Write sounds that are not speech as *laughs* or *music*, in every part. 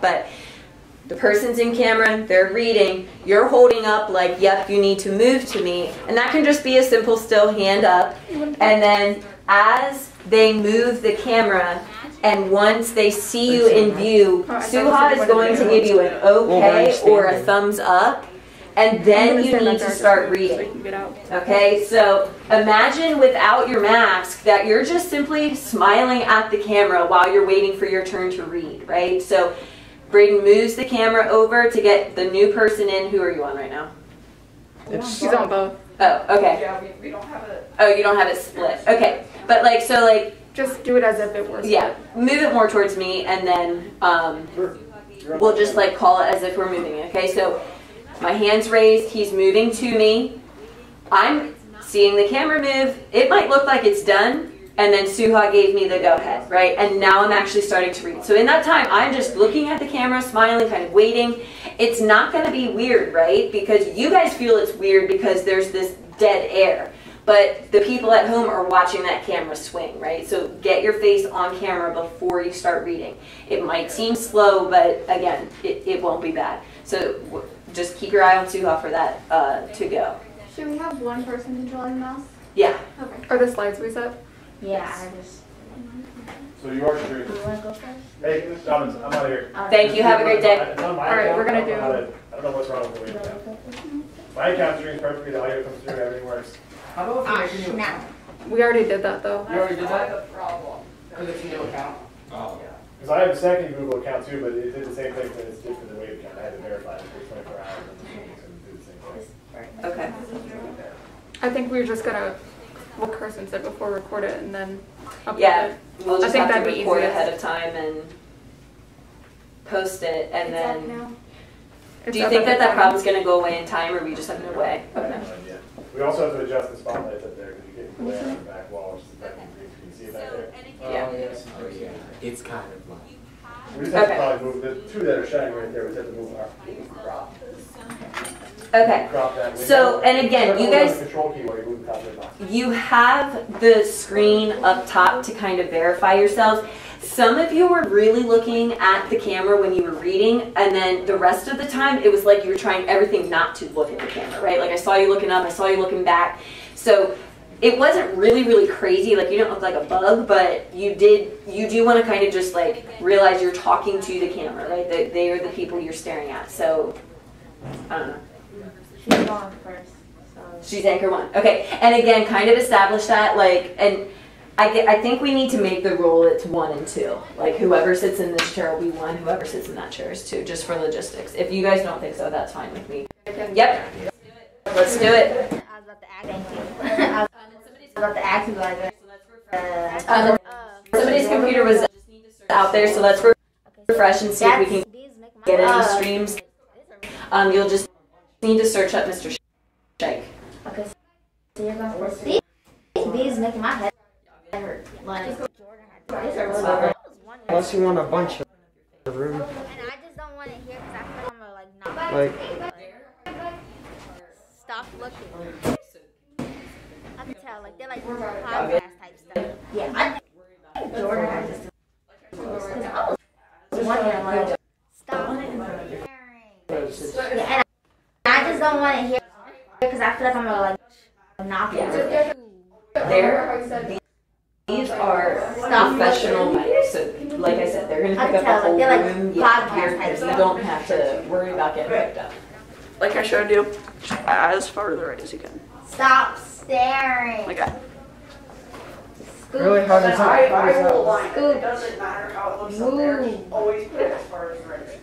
but the person's in camera, they're reading, you're holding up like, yep, you need to move to me. And that can just be a simple still hand up. And then as they move the camera, and once they see you in view, Suha is going to give you an okay or a thumbs up. And then you need to start reading. Okay, so imagine without your mask that you're just simply smiling at the camera while you're waiting for your turn to read, right? So Braden moves the camera over to get the new person in. Who are you on right now? She's on both. Oh, okay. Yeah, we, we don't have it. Oh, you don't have it split. Okay. But like, so like, Just do it as if it were. yeah, move it more towards me and then, um, we'll just like call it as if we're moving. Okay, so my hand's raised, he's moving to me. I'm seeing the camera move. It might look like it's done, and then Suha gave me the go ahead, right? And now I'm actually starting to read. So in that time, I'm just looking at the camera, smiling, kind of waiting. It's not going to be weird, right? Because you guys feel it's weird because there's this dead air. But the people at home are watching that camera swing, right? So get your face on camera before you start reading. It might seem slow, but again, it, it won't be bad. So w- just keep your eye on Suha for that uh, to go. Should we have one person controlling the mouse? Yeah. Okay. Are the slides reset? Yeah, I just. So you are streaming. Do you want to go first? Hey, Dobbins, I'm out of here. Thank you. Have a great day. It's on my All right, account. we're gonna I don't know how to- I don't know what's wrong with the way account. My account streams perfectly, the audio comes through, everything works. How about if ah, we make a new account? We already did that though. You already did that? The problem. Because it's a new account? Oh. Because I have a second Google account too, but it did the same thing that it did for the Wave account. I had to verify it for 24 hours and do the same thing. Okay. I think we were just gonna, what Carson said before, record it and then upload Yeah. it. We'll I just think have to that'd be record easiest. ahead of time and post it, and It's up then. now. It's Do you up think at that the that bottom. problem's gonna go away in time, or we just have no way? I Okay. have no idea. We also have to adjust the spotlights up there because you get glare on the back wall, which is affecting the green screen. See it back there? Yeah. Oh, yes. Oh, yeah. Oh, it's kind of like. We just have to Okay. probably move, the two that are shining right there, we just have to move our crop. Okay. Crop that window. So, and again, you guys- Control key while you move the top of the. You have the screen up top to kind of verify yourselves. Some of you were really looking at the camera when you were reading, and then the rest of the time it was like you were trying everything not to look at the camera, right? Like I saw you looking up, I saw you looking back. So it wasn't really, really crazy. Like you don't look like a bug, but you did. You do want to kind of just like realize you're talking to the camera, right? That they are the people you're staring at. So I don't know. She's going first. So. She's anchor one. Okay, and again, kind of establish that, like, and I, get, I think we need to make the rule it's one and two. Like, whoever sits in this chair will be one, whoever sits in that chair is two, just for logistics. If you guys don't think so, that's fine with me. Yep. Let's do it. I was about to ask. Thank you. I was about to ask you like. Uh, Um, somebody's computer was out there, so let's refresh and see if we can These make my get any uh, streams. Um, you'll just need to search up Mr. Scheuch. Okay, so you're going first. These, these make my head hurt. Like Jordan had. These are really good. Unless you want a bunch of room. And I just don't want it here because I feel like I'm gonna like not. Like, Stop looking. I can tell, like they're like podcast type stuff. Yeah, I think Jordan had just. Because I was wondering, like, stop. Yeah, and I just don't want it here because I feel like I'm gonna like knock it. There. These are Stop professional mics, so like I said, they're gonna I pick can up the whole like, they're like room. Yeah, podcast you're, you don't have to worry about getting picked up. Like I showed you, as far to the right as you can. Stop staring. Like that. Scoot. really, how does that, how does that work? line it. It doesn't matter how it looks up there. Move. always put it as far as the right.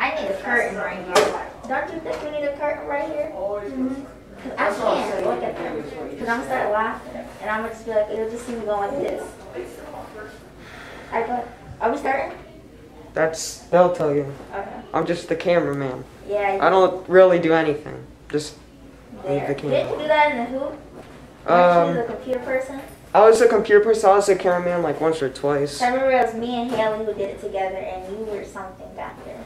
I need a curtain right here. Don't you think we need a curtain right here? Always. Cause I can't look at them. Cause I'm start laughing, and I'm just be like, it'll just see me going like this. I go, are we starting? That's, they'll tell you. Okay. I'm just the cameraman. Yeah. I don't really do anything. Just leave there. the Didn't you do that in the hoop? Weren't you Um, the computer person? I was a computer person. I was a cameraman like once or twice. I remember it was me and Haley who did it together, and you were something back there.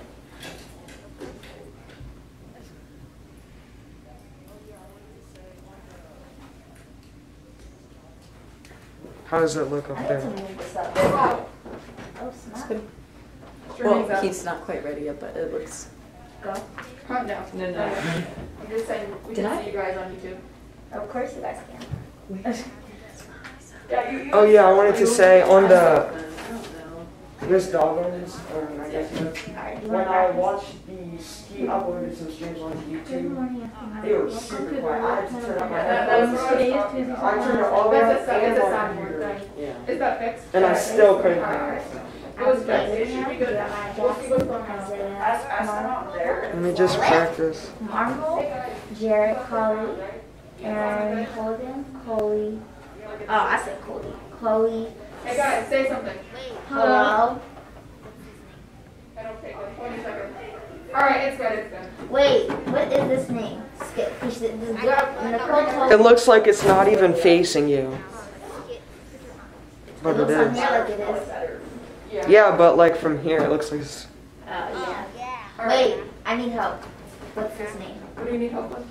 How does it look up need to there? move this up. Oh, oh smart. Well, he's not quite ready yet, but it looks. Go. Huh, no. No, no. I'm just saying, we Did can I? see you guys on YouTube. Of course you guys can. *laughs* Oh yeah, I wanted to say on the Miss Dobbins, um, I guess Alright, you when I watched the he uploaded some streams onto Good YouTube, morning, everyone. they were super quiet. I had to turn up my headphones. that's Today is Tuesday. I turned it all the way up and it's a my soundboard computer. thing. Yeah. Is that fixed? And I still couldn't hear Alright. it. It was fixed. It should be good now. Jeremiah We'll see what's going on. Jackson, Let me just practice. Marvel, Jared Colley, Aaron Holden, Chloe. Oh, I said Chloe. Chloe. Hey guys, say something. Hello. I don't take it. 20 seconds. Alright, it's good, it's good. Wait, what is this name? Skip. This this girl, Nicole told It looks like it's not even facing you. But it looks on is. here like it is. Yeah, but like from here, it looks like it's. Oh, yeah. Alright. Wait, I need help. What's his name? What do you need help with?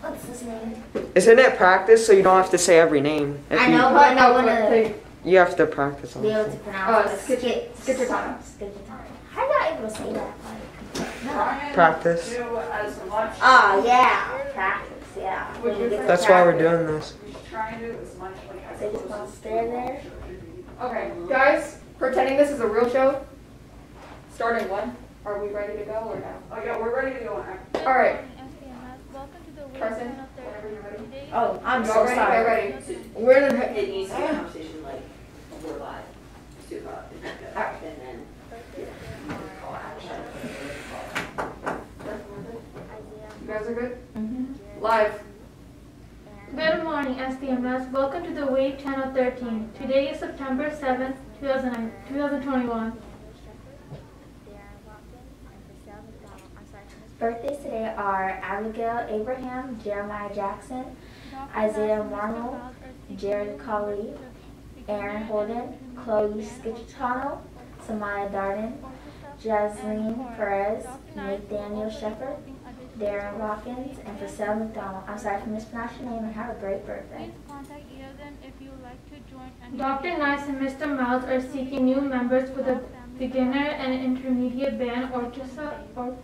What's his name? Isn't it practice so you don't have to say every name? If I you- know, but I want to You have to practice on be able to it. pronounce oh, it. Skip- Skip. Skitchitano. Skitchitano. How are you able to say that? Like, no. Practice. Oh, yeah. Practice, yeah. Would you When get to That's why we're doing this. They just want to stay there. Okay, guys, pretending this is a real show. Starting one. Are we ready to go or no? Oh, yeah, we're ready to go. Alright, Welcome to the Carson, Wisdom of whenever you're ready. Today Oh, I'm so ready? sorry. We're in the It needs to be a conversation like we're live. Super, and then call action. You guys are good? Mhm. Live. Good morning, SDMS. Welcome to the Wave Channel 13. Today is September 7th, 2021. Birthdays today are Abigail Abraham, Jeremiah Jackson, Isaiah Marmol, Jared Colley, Aaron Holden, Chloe Skitchano, Samaya Darden, Jasleen Perez, Nathaniel Shepard, Darren Watkins, and Priscilla McDonald. I'm sorry if I mispronounced your name and have a great birthday. Please contact either of them if you would like to join. Dr. Nice and Mr. Miles are seeking new members for the beginner and intermediate band orchestra, or,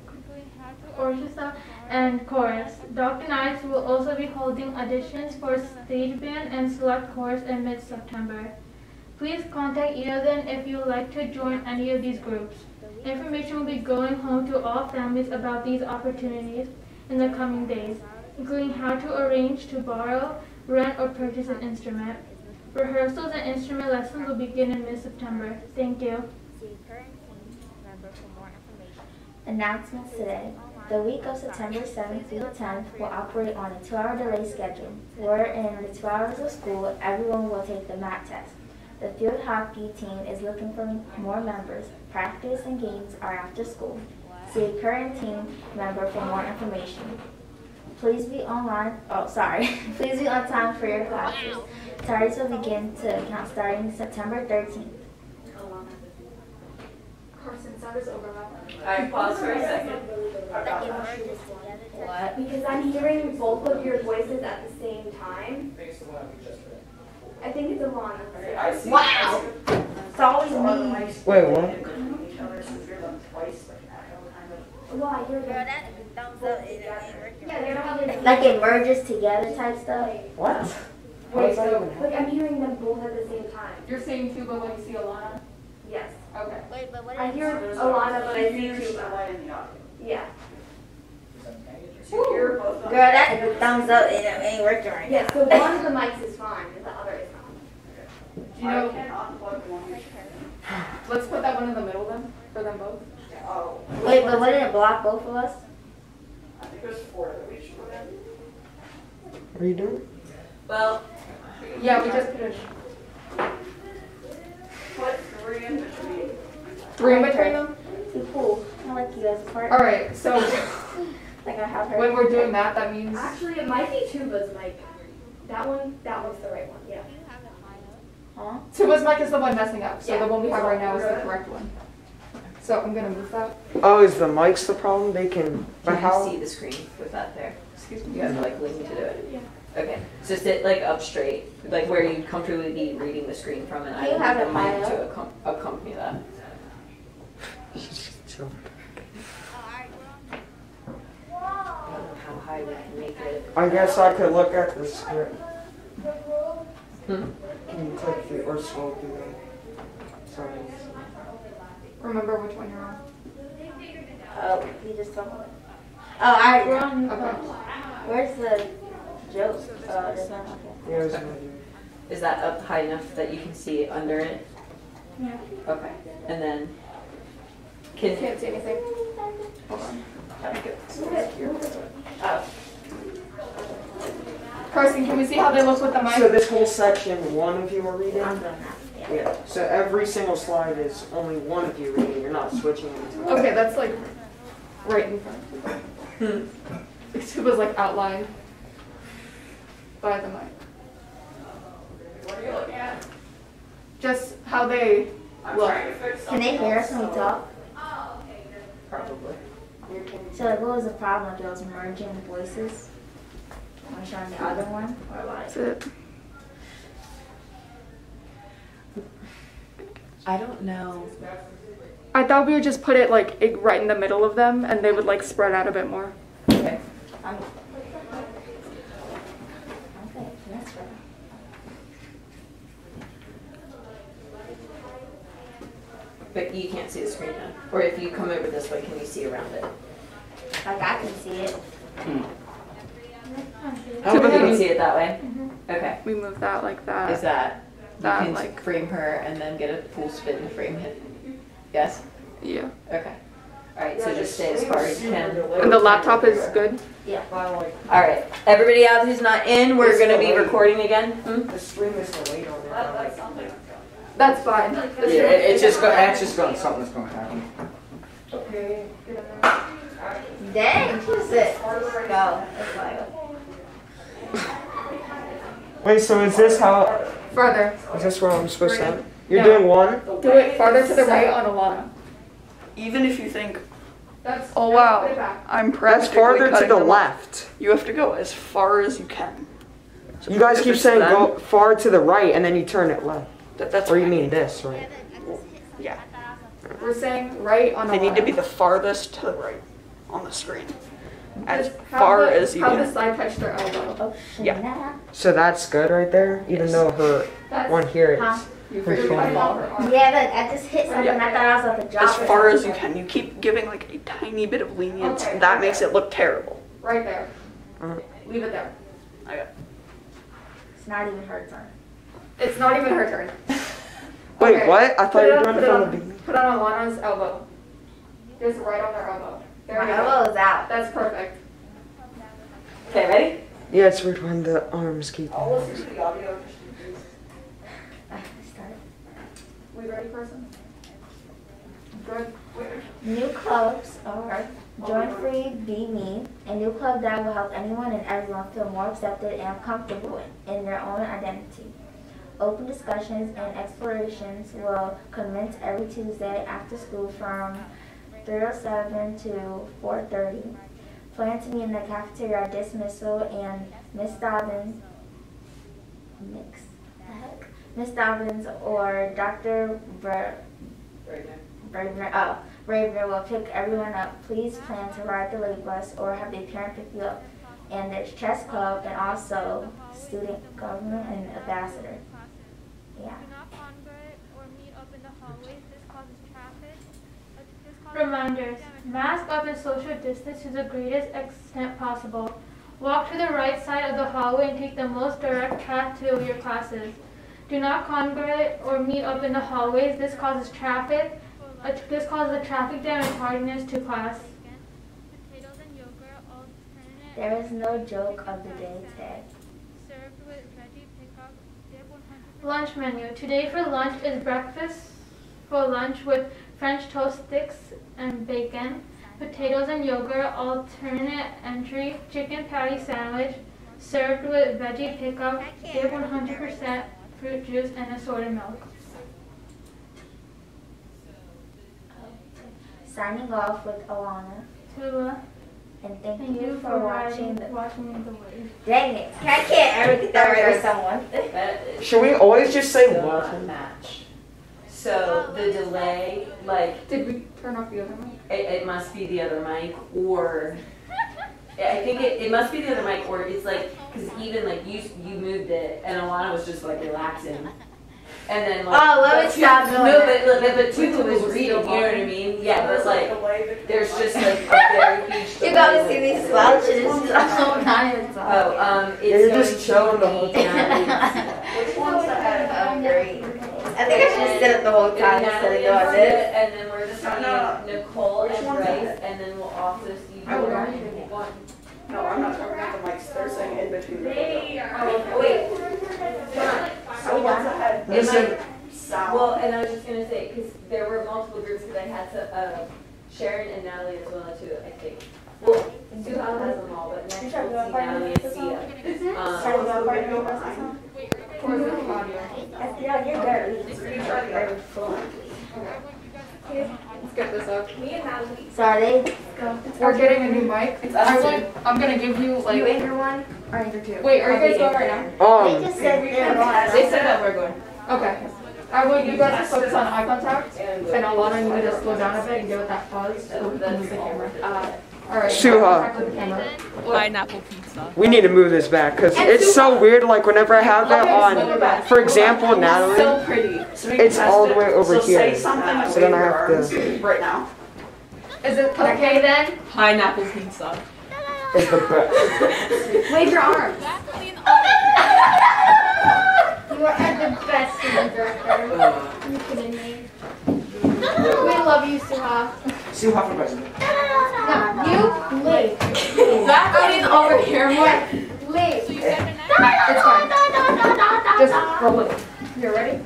orchestra and chorus. Dr. Nice will also be holding auditions for stage band and select chorus in mid-September. Please contact them if you would like to join any of these groups. Information will be going home to all families about these opportunities in the coming days, including how to arrange to borrow, rent, or purchase an instrument. Rehearsals and instrument lessons will begin in mid-September. Thank you. Announcements today. The week of September 7th through the 10th will operate on a two-hour delay schedule, where in the two hours of school, everyone will take the MAT test. The field hockey team is looking for more members. Practice and games are after school. See a current team member for more information. Please be online, oh, sorry. *laughs* Please be on time for your classes. Tardies will begin to count starting September 13th. Carson, sound is overlapping. Alright, pause for a second. What? Because I'm hearing both of your voices at the same time. I think it's Alana. I see. Wow! It's always me. Wait, what? Each other, so hear them twice, like echo kind of. Well, I hear them. Yeah, they're not. Like it merges together type stuff. What? Wait, so Like I'm hearing them both at the same time. you're seeing Tuba when you see Alana? Yes. Okay. Wait, but what I hear Alana, but I see There's Tuba. a light in the audio. Yeah. So you hear both of them. Girl, that's a thumbs up. It ain't working right Yeah, so one of *laughs* the mics is fine and the other is not. Do you know, I can unplug one. let's put that one in the middle then, for them both. Oh. Wait, but wouldn't it block both of us? I think there's four that we should put in. What are you doing? Well, Yeah, we just put a Put three in between. three in between them. Too cool. I like you as a partner. Alright, so *laughs* Like I have her. when we're doing that, that means, Actually, it might be Tuba's mic. That one, that one's the right one, yeah. Huh? Tuba's mic is the one messing up, so the one we have right now is the correct one. So I'm gonna move that. Oh, is the mics the problem? They can. But you how? see the screen with that there? Excuse me. You have to like lean to do it. Okay, so sit like up straight, like where you'd comfortably be reading the screen from, and I Do you will have need the it high mic to accom- accompany that. *laughs* So How high we can make it. I guess I could look at the script. Hmm? Can you click through or scroll through it? Sorry. Remember which one you're on. Oh, you just told me. Oh, I. We're on Okay. Where's the joke? There's one. Okay. Yeah, it was my Is that up high enough that you can see under it? Yeah. Okay. And then can Can't see anything. Hold on. oh, Carson, can we see how they look with the So mic? this whole section, one of you are reading? I'm doing that. Yeah. Yeah. So every single slide is only one of you reading. You're not switching between. Okay, that's like right in front. Hmm. It was like outlined by the mic. What are you looking at? Just how they look. Can they hear us when we talk? probably. So like, what was the problem? Like, it was merging voices. When showing the other one, or like? That's it. I don't know. I thought we would just put it like right in the middle of them and they would like spread out a bit more. Okay. I'm, okay, that's fair. But you can't see the screen now. Or if you come over this way, can you see around it? Like I can see it. Oh, you can see it that way? Okay. We move that like Is that. that, you can like- frame her and then get a full spin and frame it? Yes? Yeah. Okay. Alright, so just stay as far as you can. And the laptop is good. Yeah. Alright, everybody out who's not in, we're gonna be recording again. Hmm? The screen is the weight on it. Like, That's fine. Yeah, it- it's just, go- it's just going, something's gonna happen. Dang, who's it? Go. Wait, so is this how? Further. Is this where I'm supposed to? You're Yeah. doing one. Do it farther to the right on Alana. Even if you think, That's. oh wow. I'm pressed. That's farther to cutting the them left. You have to go as far as you can. So You guys keep saying them, go far to the right and then you turn it left. That, that's Or you mean this, right? yeah. We're saying right on They need to be the farthest to the right on the screen, as Just have far the- as you Have the can. side touch their elbow. Oh, Yeah. So that's good right there, even Yes. though her That's. one here Huh? is. You her figured shoulder. it out her arm. Yeah, look, I just hit something. I thought I was about to drop As it. far as you can. You keep giving like a tiny bit of lenience. Okay. That makes it look terrible. Right there. Uh-huh. Leave it there. It's not even her turn. It's not even her turn. *laughs* Wait, Okay. what? I thought Put you were on, doing put it it from the on, beginning. put it on Alana's elbow. Just right on their elbow. There My we go. elbow is out. That's perfect. Okay, ready? Yeah, it's weird when the arms keep. Uh, start. We ready, person? Good. New clubs are Join Free, Be Me, a new club that will help anyone and everyone feel more accepted and comfortable in their own identity. Open discussions and explorations will commence every Tuesday after school from 3.07 to 4.30. Plan to meet in the cafeteria at dismissal and Miss Dobbins, mix. Miss Dobbins or Dr. Bravener, oh, Bravener will pick everyone up. Please plan to ride the late bus or have a parent pick you up. And there's chess club and also student government and ambassador. Yeah. Do not congregate or meet up in the hallways. This causes traffic. This causes Reminders. Mask up and social distance to the greatest extent possible. Walk to the right side of the hallway and take the most direct path to your classes. Do not congregate or meet up in the hallways. This causes traffic. Uh, this causes a traffic jam and tardiness to class. Potatoes and yogurt alternate There is no joke of the day today. served with veggie pickup. Dip 100% Lunch menu. Today for lunch is breakfast for lunch with French toast sticks and bacon, potatoes and yogurt, alternate entry, chicken patty sandwich, served with veggie pickup, dip 100% fruit juice, and assorted milk. Signing off with Alana. Tuba, And thank, thank you, for watching. The, watching the wave. dang it. I can't ever get that right with someone. Should we always just say still welcome? not match. So the delay, like, Did we turn off the other mic? It, it must be the other mic, or I think it, it must be the other mic, or it's like because even like you you moved it, and Alana was just like relaxing, and then like Oh, let but me stop doing No, that. but but, but Tuba was reading. You know what I mean? Yeah, but like there's *laughs* just like a very huge. You gotta see these slouches. I'm not even Oh, talking. um, it's Yeah, you're just chilling the whole time. *laughs* *laughs* Which one's ahead? I'm great. I think I should just sit up the whole time instead of doing and this. And then we're No, no. seeing Nicole and one's Bryce, and then we'll also see. I would Jordan. argue one. No, I'm not talking about the mics. They're saying in between. They Oh, wait. So what's ahead? Listen, South. Well, and I was just gonna say, because there were multiple groups, because I had to, uh, Sharon and Natalie as well too, I think. Well, Suha has them all, but next we'll see Natalie and Sia. Um, Or is it audio? Yeah, you're good. Let's get this up. Me and Natalie. Sorry. We're getting a new mic. I will, I'm gonna give you like. You like. anchor one or anchor two? Wait, are you guys going right now? um, They just said they're going. They said that we're going. Okay. I want you guys to focus on eye contact, and Alana, you need to slow down a bit and give it that pause so we can move the camera. Alright. Suha. eye contact with the. Pineapple pizza. we need to move this back because it's so weird. Like whenever I have that on, for example, Natalie, So pretty. So it's all the way over so here. Say something and So then I have to- right now. Is it okay then? Pineapple pizza. Is the best. Wave your arms. You are at the best student director. Uh. You kidding me? We love you, Suha. Sue Huff for president. No, you leave. That oh, getting over here more. Leave. It's fine. Just roll it. You ready?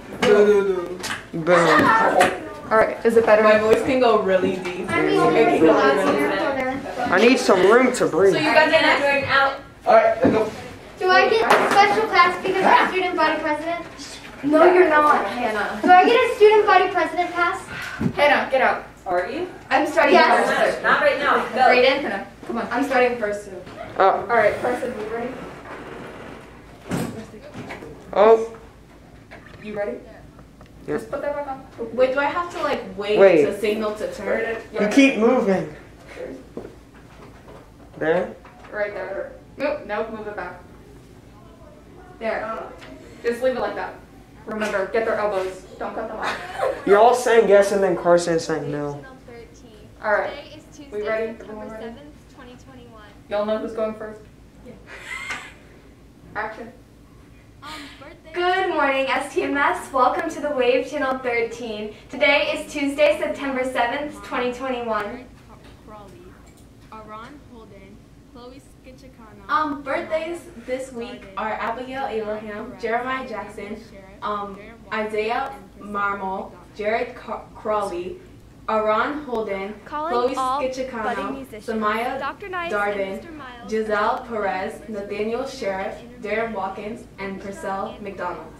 Boom. Alright, is it better? My voice can go really deep. I'm the only one who has your corner. I need some room to breathe. So you guys are going out. Alright, let's go. Do I get a special class because I'm student body president? No, you're not, Hannah. Do I get a student body president pass? Hannah, get out. Are you? I'm starting Yes. first. Not right now, go. Brayden, Hannah, come on. I'm starting first too. Oh, Alright, person, you ready? oh, You ready? Yeah. Just put that back on. Wait, do I have to like wait, Wait. to signal to turn? you keep moving. There. Right there. Nope, nope, move it back. There. Just leave it like that. Remember, get their elbows. Don't cut them off. *laughs* You're all saying yes, and then Carson is saying no. Alright, Today is Tuesday, We ready? September Everyone ready? 7th, 2021. y'all know who's going first? *laughs* Action. Good morning, STMS. Welcome to the Wave Channel 13. Today is Tuesday, September 7th, 2021. Crawley, Aron Holden, Chloe. Um, birthdays this week are Abigail Abraham, Jeremiah Jackson, um, Isaiah Marmol, Jared Crawley, Aron Holden, Calling Chloe all budding Skitchikano, musicians. Samaya Dr. Nice Darden, Mr. Miles. Giselle Perez, Nathaniel Sheriff, Darren Watkins, and Purcell McDonald.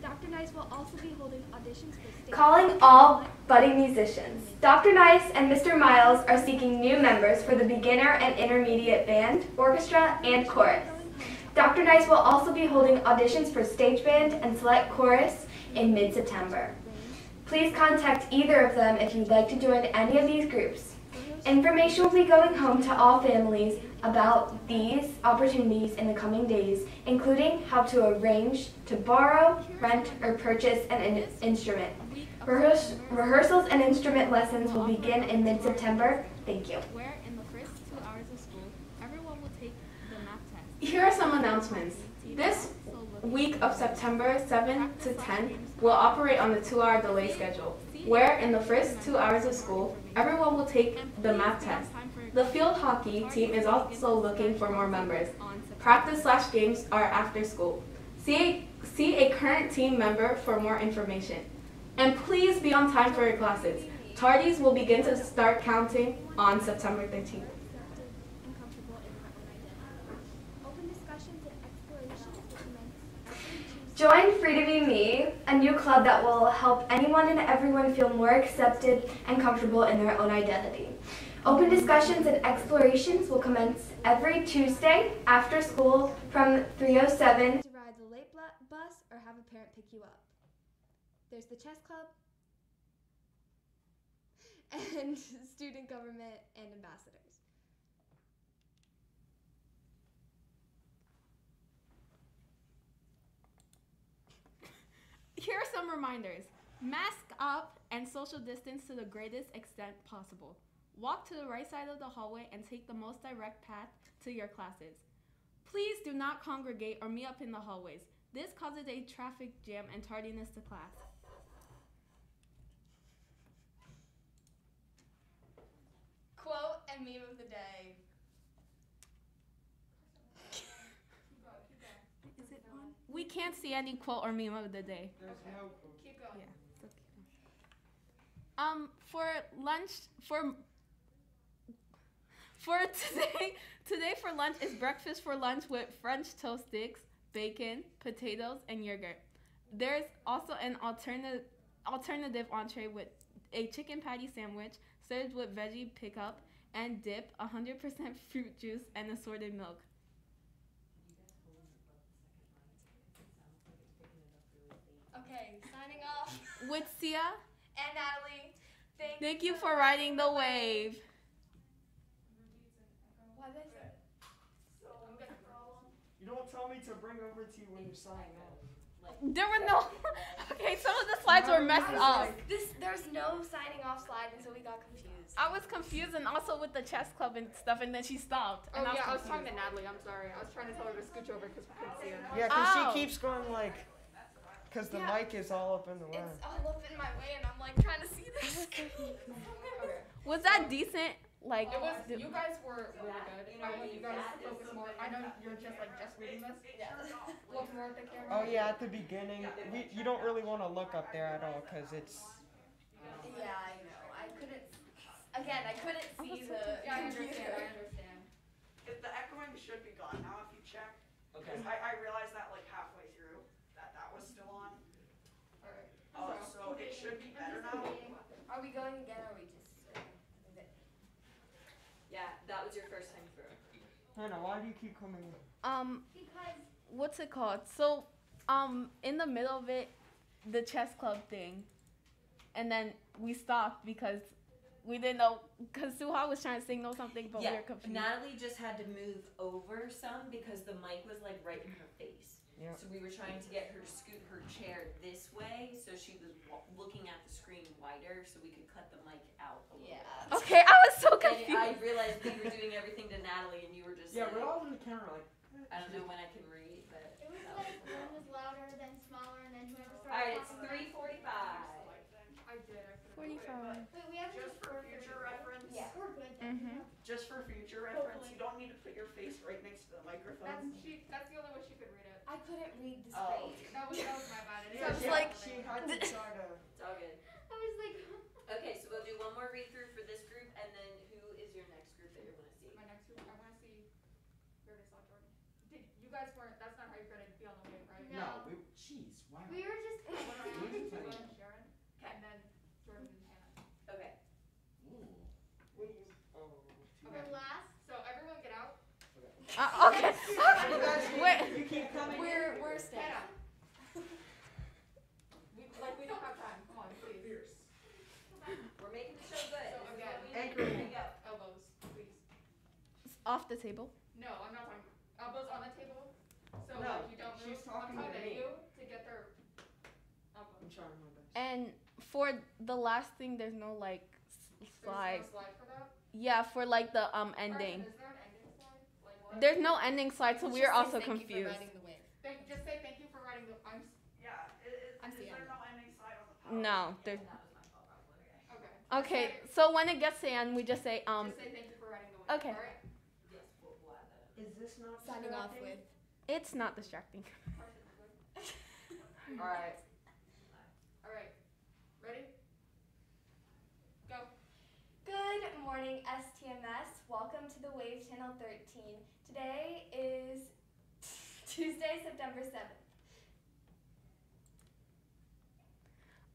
Dr. Nice will also be holding auditions for. Calling all budding musicians. Dr. Nice and Mr. Miles are seeking new members for the beginner and intermediate band, orchestra, and chorus. Dr. Nice will also be holding auditions for stage band and select chorus in mid-September. Please contact either of them if you'd like to join any of these groups. Information will be going home to all families about these opportunities in the coming days, including how to arrange to borrow, rent, or purchase an in- instrument. Rehears- rehearsals and instrument lessons will begin in mid-September. Thank you. Where in the first two hours of school, everyone will take the math test. Here are some announcements. This week of September 7th to 10th will operate on the two-hour delay schedule, where in the first two hours of school, everyone will take the math test. The field hockey team is also looking for more members. Practice slash games are after school. See a, see a current team member for more information. And please be on time for your classes. Tardies will begin to start counting on September 13th. and comfortable in their own identity. Open discussions and explorations will commence every Tuesday. Join Free to Be Me, a new club that will help anyone and everyone feel more accepted and comfortable in their own identity. Open discussions and explorations will commence every Tuesday after school from 307 to ride the late bus or have a parent pick you up. There's the chess club *laughs* and student government and ambassadors. Here are some reminders. Mask up and social distance to the greatest extent possible. Walk to the right side of the hallway and take the most direct path to your classes. Please do not congregate or meet up in the hallways. This causes a traffic jam and tardiness to class. Quote and meme of the day. Is it on? We can't see any quote or meme of the day. There's no. Keep going. Yeah. okay. Um, for lunch, for for *laughs* today, today for lunch is breakfast for lunch with French toast sticks, bacon, potatoes, and yogurt. There's also an alternative alternative entree with a chicken patty sandwich served with veggie pickup and dip, 100% fruit juice, and assorted milk. Okay, signing off. With Sia, And Natalie, thank, thank you for riding the wave. What is it? You don't tell me to bring over to you when you're signing *laughs* off. There were no. *laughs* okay, some of the slides were messed up. This there's no signing off slide, and so we got confused. I was confused and also with the chess club and stuff, and then she stopped. Oh And yeah, I was talking to Natalie. I'm sorry. I was trying to tell her to scooch over because we couldn't see her. Yeah, because Oh. she keeps going like, because the Yeah. mic is all up in the way. It's all up in my way, and I'm like trying to see this. *laughs* Okay. Was that decent? Like, It was. You guys were really good. I want you guys to focus more. I know you're just like just reading this. yeah. *laughs* Look more at the camera. Oh yeah, at the beginning, we, you don't really want to look up there at all because it's. Yeah, I know. I couldn't. Again, I couldn't see the. Yeah, I understand. I understand. If the echoing should be gone now if you check. Okay. Because I, I realized that like halfway through, that that was still on. All right. Oh, so it should be better now. Are we going again, or are we just? Yeah, that was your first time through. Hannah, why do you keep coming in? um, Because what's it called? So, um, in the middle of it, the chess club thing, and then we stopped because we didn't know. Because Suha was trying to signal something, but we yeah, were confused. Natalie just had to move over some because the mic was like right in her face. Yeah. So we were trying to get her to scoot her chair this way so she was wa- looking at the screen wider so we could cut the mic out a little Yeah. bit. *laughs* okay, I was so And confused. I realized we were doing everything to Natalie and you were just Yeah, like, we're all in the camera like. I don't know when I can read, but. it was that like one was louder, then smaller, and then whoever started Alright, it's three forty-five. I did. Forty-five. Wait, we have Just for future reference. Yeah, we're good. then. Mhm. Just for future reference, you don't need to put your face right next to the microphone. That's she. That's the only way she could read it. I couldn't read the Oh. screen. That was that was my bad. It So I was your like- She had *laughs* to try to. It's all good. I was like, *laughs* Okay, so we'll do one more read through for this group and then who is your next group that you're gonna see? My next group, I want to see. Where did I saw Jordan? Did you guys weren't? That's not how you're gonna be on the wave, right? No. we, jeez, wow. we were just. What I want Who's is playing? And Sharon, and then Jordan and Hannah. Okay. Ooh. Wait, you- oh. Okay. The last. So everyone get out. Uh, okay. You guys keep, Wait. you keep coming. We're we're staying. Hannah. We like we don't have time. Come on, please. We're making the show good. So This is again, what we need. anchor Here we go. Elbows, please. Off the table. No, I'm not talking. Elbows on the table. So No, like you don't move. she's talking I'm to talking me. you to get their I'm trying my best. And for the last thing, there's no like s- There's slide. no slide for that. Yeah, for like the um Carson, ending. Is there an ending slide? Like what? There's no ending slide, so we are say also thank you for confused. riding the wave. Thank, just say thank you for writing the. I'm. Yeah, i- is, I'm is seeing there no ending slide on the PowerPoint? No, there's. That was my fault, probably. Okay. Okay, so when it gets to the end, we just say um. Just say thank you for writing the wave. okay. All right. Yes, we'll, we'll add that. Is this not Signing off with. It's not distracting. *laughs* All right. All right. Ready? Go. Good morning, STMS. Welcome to the Wave Channel 13. Today is *laughs* Tuesday, September 7th.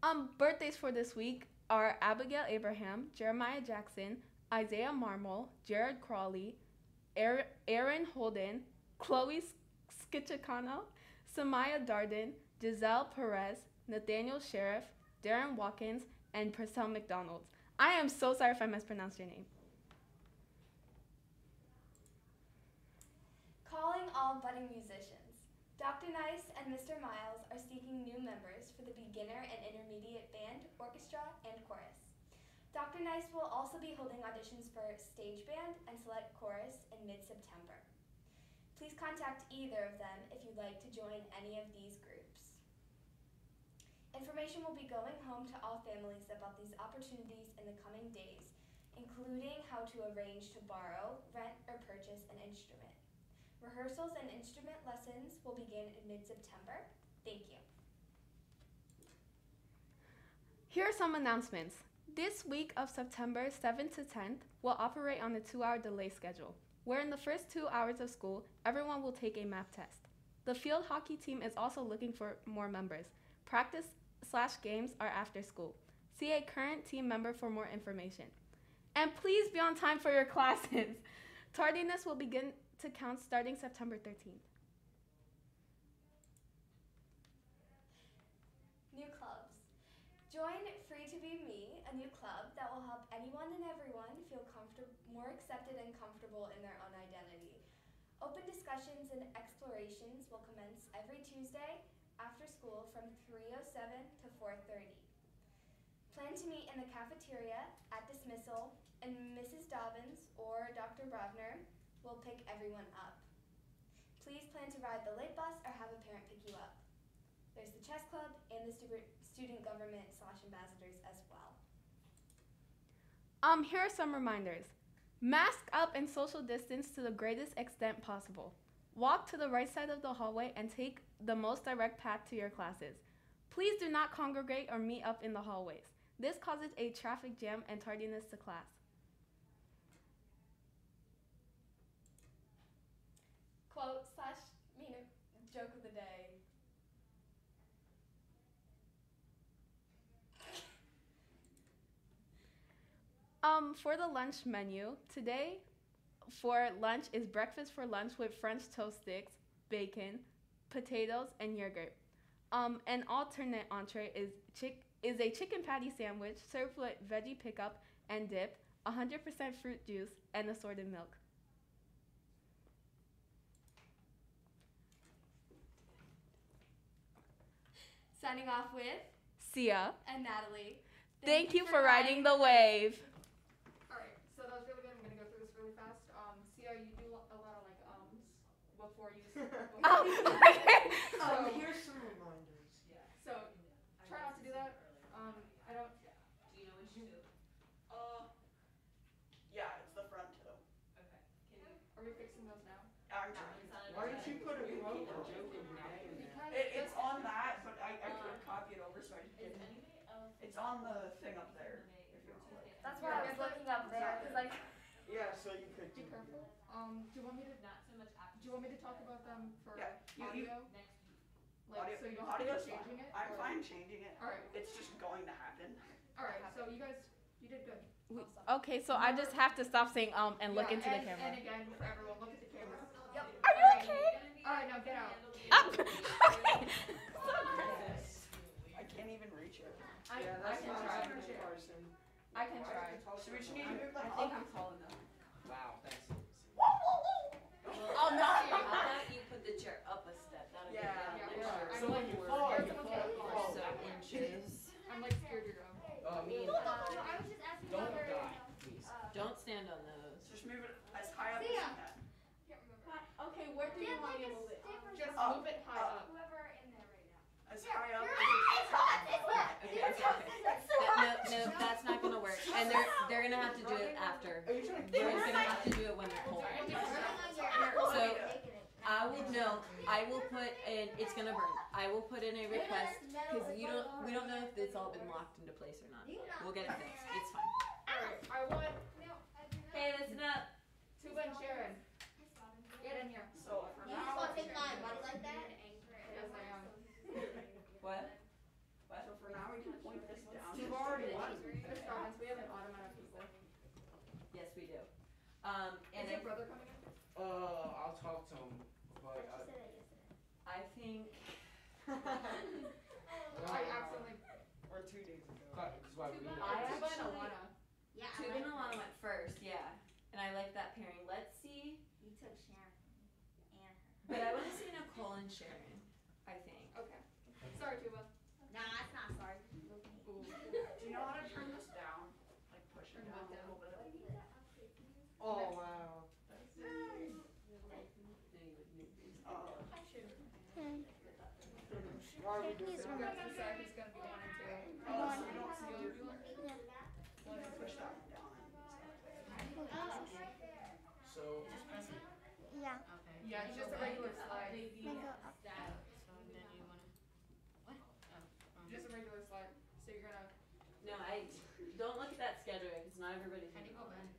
Um, birthdays for this week are Abigail Abraham, Jeremiah Jackson, Isaiah Marmol, Jared Crawley, Aaron Holden, Chloe Skichakano, Samaya Darden, Giselle Perez, Nathaniel Sheriff, Darren Watkins, and Purcell McDonald. I am so sorry if I mispronounced your name. Calling all budding musicians. Dr. Nice and Mr. Miles are seeking new members for the beginner and intermediate band, orchestra, and chorus. Dr. Nice will also be holding auditions for stage band and select chorus in mid-September. Please contact either of them if you'd like to join any of these groups. Information will be going home to all families about these opportunities in the coming days, including how to arrange to borrow, rent, or purchase an instrument. Rehearsals and instrument lessons will begin in mid-September. Thank you. Here are some announcements. This week of September 7th to 10th will operate on a two hour delay schedule, where in the first two hours of school, everyone will take a math test. The field hockey team is also looking for more members. Practice slash games are after school. See a current team member for more information. And please be on time for your *laughs* classes. Tardiness will begin to count starting September 13th. New clubs. Join Free to Be Me, new club that will help anyone and everyone feel more accepted and comfortable in their own identity. Open discussions and explorations will commence every Tuesday after school from 3:07 to 4:30. Plan to meet in the cafeteria at dismissal, and Mrs. Dobbins or Dr. Bravner will pick everyone up. Please plan to ride the late bus or have a parent pick you up. There's the chess club and the student government slash ambassadors as well. Um, here are some reminders. Mask up and social distance to the greatest extent possible. Walk to the right side of the hallway and take the most direct path to your classes. Please do not congregate or meet up in the hallways. This causes a traffic jam and tardiness to class. Quote slash mean joke of the day. Um, for the lunch menu, today for lunch is breakfast for lunch with French toast sticks, bacon, potatoes, and yogurt. Um, an alternate entree is chick is a chicken patty sandwich served with veggie pickup and dip, 100% fruit juice, and assorted milk. Signing off with Sia, and Natalie. thank, you for riding the wave. Alright, so that was really good. I'm gonna go through this really fast. Um, Sia, you do a lot of like ums before you. Before Oh, okay. Um, So- here's some reminders. Yeah. So try not to do that. Um, I don't. Do you know which two? Uh, yeah, it's the front two. Okay. Can you? Are we fixing those now? I'm No, trying. it's Why did you put a quote or joke of the day in there? It, it's on *laughs* that, but I, I couldn't copy it over, so I Is didn't. anybody else? It's on the thing up there, if you want to look. That's why I was looking up there, because like Yeah, so you could Be do careful. *laughs* Um, do you want me to? Not so much after. Do you want me to talk about them for Yeah, you- you- audio? Next. Like, Audio- so you don't have to audio's keep changing fine. it? I'm or- fine changing it. Alright. It's just going to happen. Alright, so you guys, you did good. We- okay, so I just have to stop saying um and look Yeah, into and, the camera. And again, for everyone, look at the camera. Yep. Are you okay? Alright, now get out. Up. *laughs* okay. I can't even reach it. I, Yeah, I that's can not try. Mr. Carson. I can try. So we just need to move the I think. I'm tall enough. Wow, thanks. Oh no! How about you put the chair up a step? That'll Yeah, Yeah, get yeah. better. I'm So like, when you fall, you're someone's fall, gonna you fall. fall So inches. I'm like scared to go. Uh, me and No, I was just asking Don't about her, die, please. uh, Don't stand on those. Just move it as high up as you Sia. can. can't remember. Okay, where do you want me to move it? stick Just move it high up. up. Whoever in there right now. As high up you're as you It's hot. It's hot. Okay, It's okay, hot. okay. It's so That- hot. no, no, that's not gonna work. And they're they're gonna have to do it after. Are you trying to They're gonna have to do it when they're cold. So I will know. I will put in. It's gonna burn. I will put in a request because you don't. We don't know if it's all been locked into place or not. We'll get it fixed. It's fine. Alright, I want Okay, listen up. Tuba and Sharon. Get in here. So for You just want to take mine, buddy, like that? Yes, *laughs* What? so for now we can point this down. You've already won. We have an autumn of people. Yes, we do. Um, and Is your I, brother coming in? Uh, I'll talk to him, but uh, I think. *laughs* *laughs* I accidentally. or two days ago. That's why we. I Tuba and actually- Alana. Yeah. I Tuba and I like that pairing. Let's see. You took Sharon and her. But I want to see Nicole and Sharon. I think. Okay. Sorry, Tuba. Nah, it's not sorry. *laughs* Do you know how to turn this down? Like push it Turn down what a down? little bit? Oh wow. Oh. Oh, so. Yeah. Yeah, just a regular slide. Up. Then you wanna what? Oh. um, Just a regular slide. So you're gonna. No, I don't look at that schedule because not everybody's. How do you go back?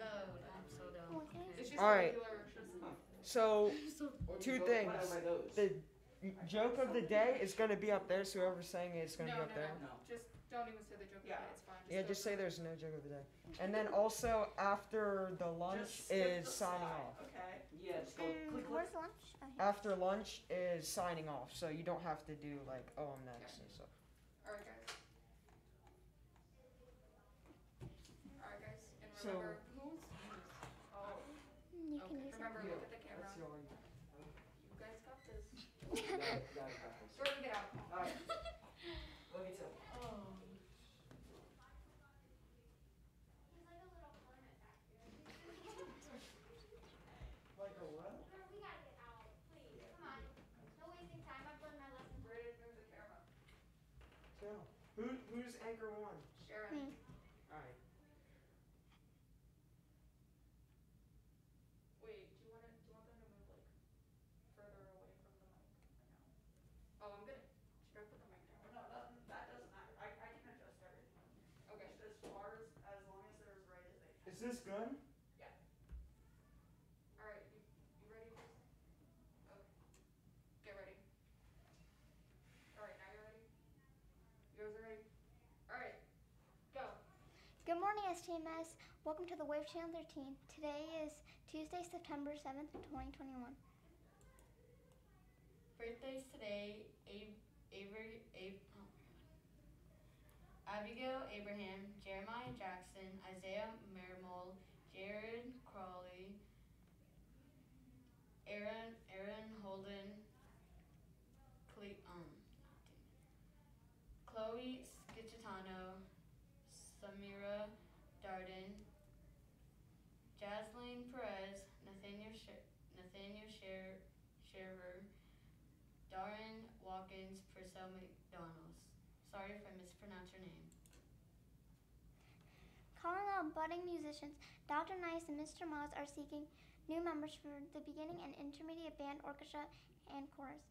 Oh, so dumb. All right. So two things. The joke of the day is gonna be up there, so whoever's saying it is gonna No, be up no, there. no. Just don't even say the joke. Yeah. Yeah. It's fine. Yeah, go just for say it. there's no joke of the day. And then also after the lunch Just skip is the signing slide, off. Okay. Yeah, just go click where's lunch? Oh, here. After lunch is signing off, so you don't have to do like, oh I'm next and stuff. All right, guys. All right, guys. And So- remember Yeah. *laughs* good? Yeah. All right, you, you ready? Okay. Get ready. All right, now you're ready. You guys are ready. All right. Go. Good morning, STMS. Welcome to the Wave Channel 13. Today is Tuesday, September 7th, 2021. Birthdays today, Ab- Avery, Ab- my God. Abigail Abraham, Jeremiah Jackson, Isaiah Merimold, Jared Crawley, Aaron Aaron Holden, Cle- um, Chloe Schicitano, Samira Darden, Jaslyn Perez, Nathaniel Sher- Nathaniel Sher- Darren Watkins, Purcell. Sorry if I your name. Calling all budding musicians, Dr. Nice and Mr. Moz are seeking new members for the beginning and intermediate band, orchestra, and chorus.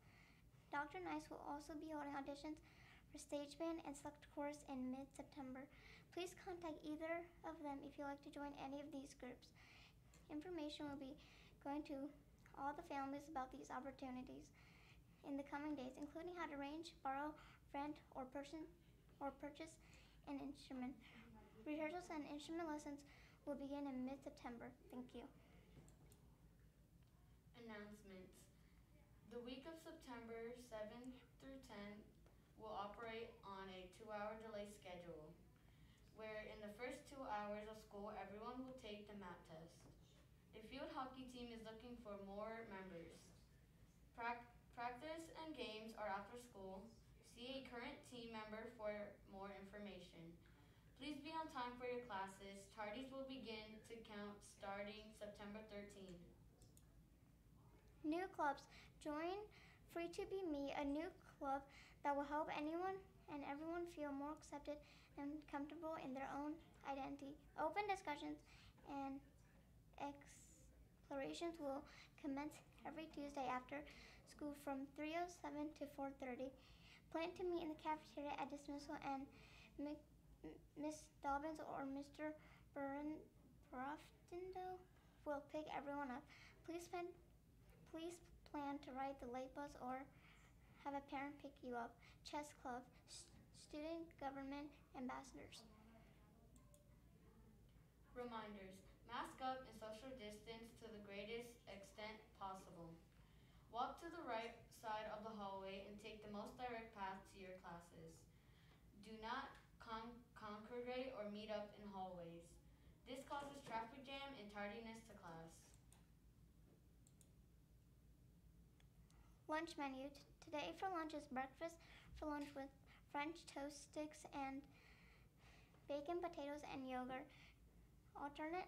Dr. Nice will also be holding auditions for stage band and select chorus in mid September. Please contact either of them if you'd like to join any of these groups. Information will be going to all the families about these opportunities in the coming days, including how to arrange, borrow, rent, or person or purchase an instrument. Rehearsals and instrument lessons will begin in mid-September. Thank you. Announcements. The week of September 7th through 10th will operate on a two hour delay schedule, where in the first two hours of school, everyone will take the MAP test. The field hockey team is looking for more members. Prac- practice and games are after school. See a current team member for more information. Please be on time for your classes. Tardies will begin to count starting September 13th. New clubs. Join Free to Be Me, a new club that will help anyone and everyone feel more accepted and comfortable in their own identity. Open discussions and explorations will commence every Tuesday after school from 3:07 to 4:30. Plan to meet in the cafeteria at dismissal and Mi- Miss Dobbins or Mr. Burn Broftendo will pick everyone up. Please spend Please plan to ride the late bus or have a parent pick you up. Chess club, student government ambassadors. Reminders Mask up and social distance to the greatest extent possible. Walk to the right side of the hallway and take the most direct path to your classes. Do not con- congregate or meet up in hallways. This causes traffic jam and tardiness to class. Lunch menu. T- Today for lunch is breakfast for lunch with French toast sticks and bacon, potatoes, and yogurt. Alternate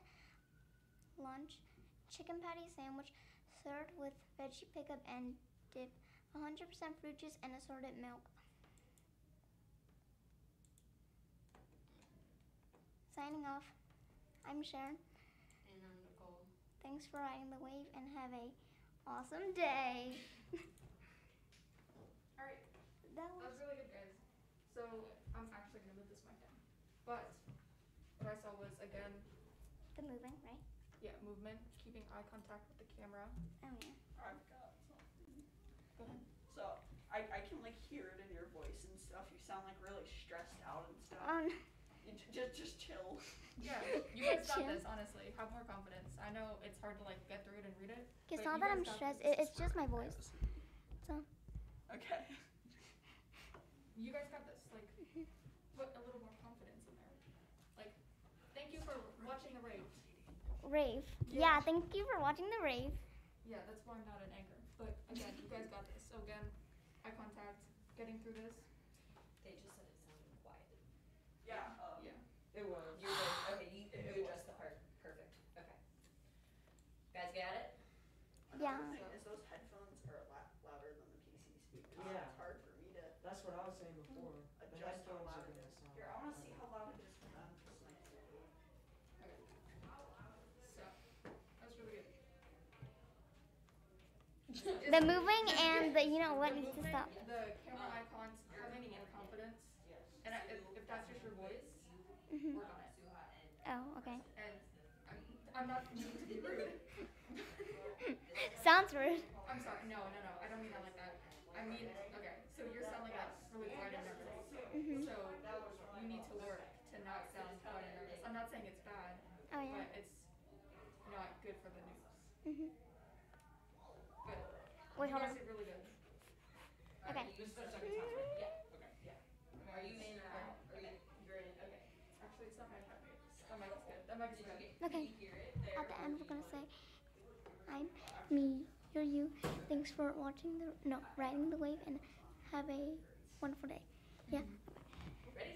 lunch chicken patty sandwich served with veggie pickup and dip. 100% fruit juice and assorted milk. Signing off. I'm Sharon. And I'm Nicole. Thanks for riding the wave and have a awesome day. *laughs* Alright. That That was really good, guys. So I'm actually gonna move this mic down. But what I saw was again, The moving, right? yeah, movement, keeping eye contact with the camera. Oh yeah. I've got something. Go ahead. So I, I can like hear it in your voice and stuff. You sound like really stressed out and stuff. Um, You just just chill. Yeah, *laughs* you guys got Chill. this. Honestly, have more confidence. I know it's hard to like get through it and read it. it's but not that I'm stressed. It, it's just my voice. So Okay. You guys got this. Like, put a little more confidence in there. Like, thank you for watching the rave. rave. Yeah. Yeah. Thank you for watching the rave. Yeah, that's why I'm not an anchor. But again, you guys got this. So again, eye contact, getting through this. They just said it sounded quiet. Yeah. Um, Yeah. It was. You're good. Okay, you, you adjust the part. Perfect. Okay. Guys, got it? Yeah. Another thing is those headphones are la- louder than the PC speakers. Yeah. It's hard for me to That's what I was saying before. The adjust how headphones loud are it gonna is. sound. Here, I want to see how loud it is for them. Just like, So that was really good. The moving and the you know what needs to stop. The camera icons, having more confidence. And I, if, if that's just your voice, Mhm. work on it. Oh, okay. And I'm, I'm not meaning to be rude. *laughs* Sounds rude. I'm sorry. No, no, no. I don't mean that like that. I mean, okay. So you're sounding like really quiet and nervous. Mhm. So you need to work to not sound quiet and nervous. I'm not saying it's bad, Oh yeah. but it's not good for the news. Mhm. Good. Wait, hold guys on. did really good. Okay. This is our second time, right? Yeah. Okay. Yeah. Are you in, uh, okay, you're in, okay. Actually, it's not my mic. That mic is good. That mic is good. Okay. You hear it there? At the end, we're gonna say, "I'm me, you're you. Thanks for watching the no riding the wave and have a wonderful day." Yeah. Ready?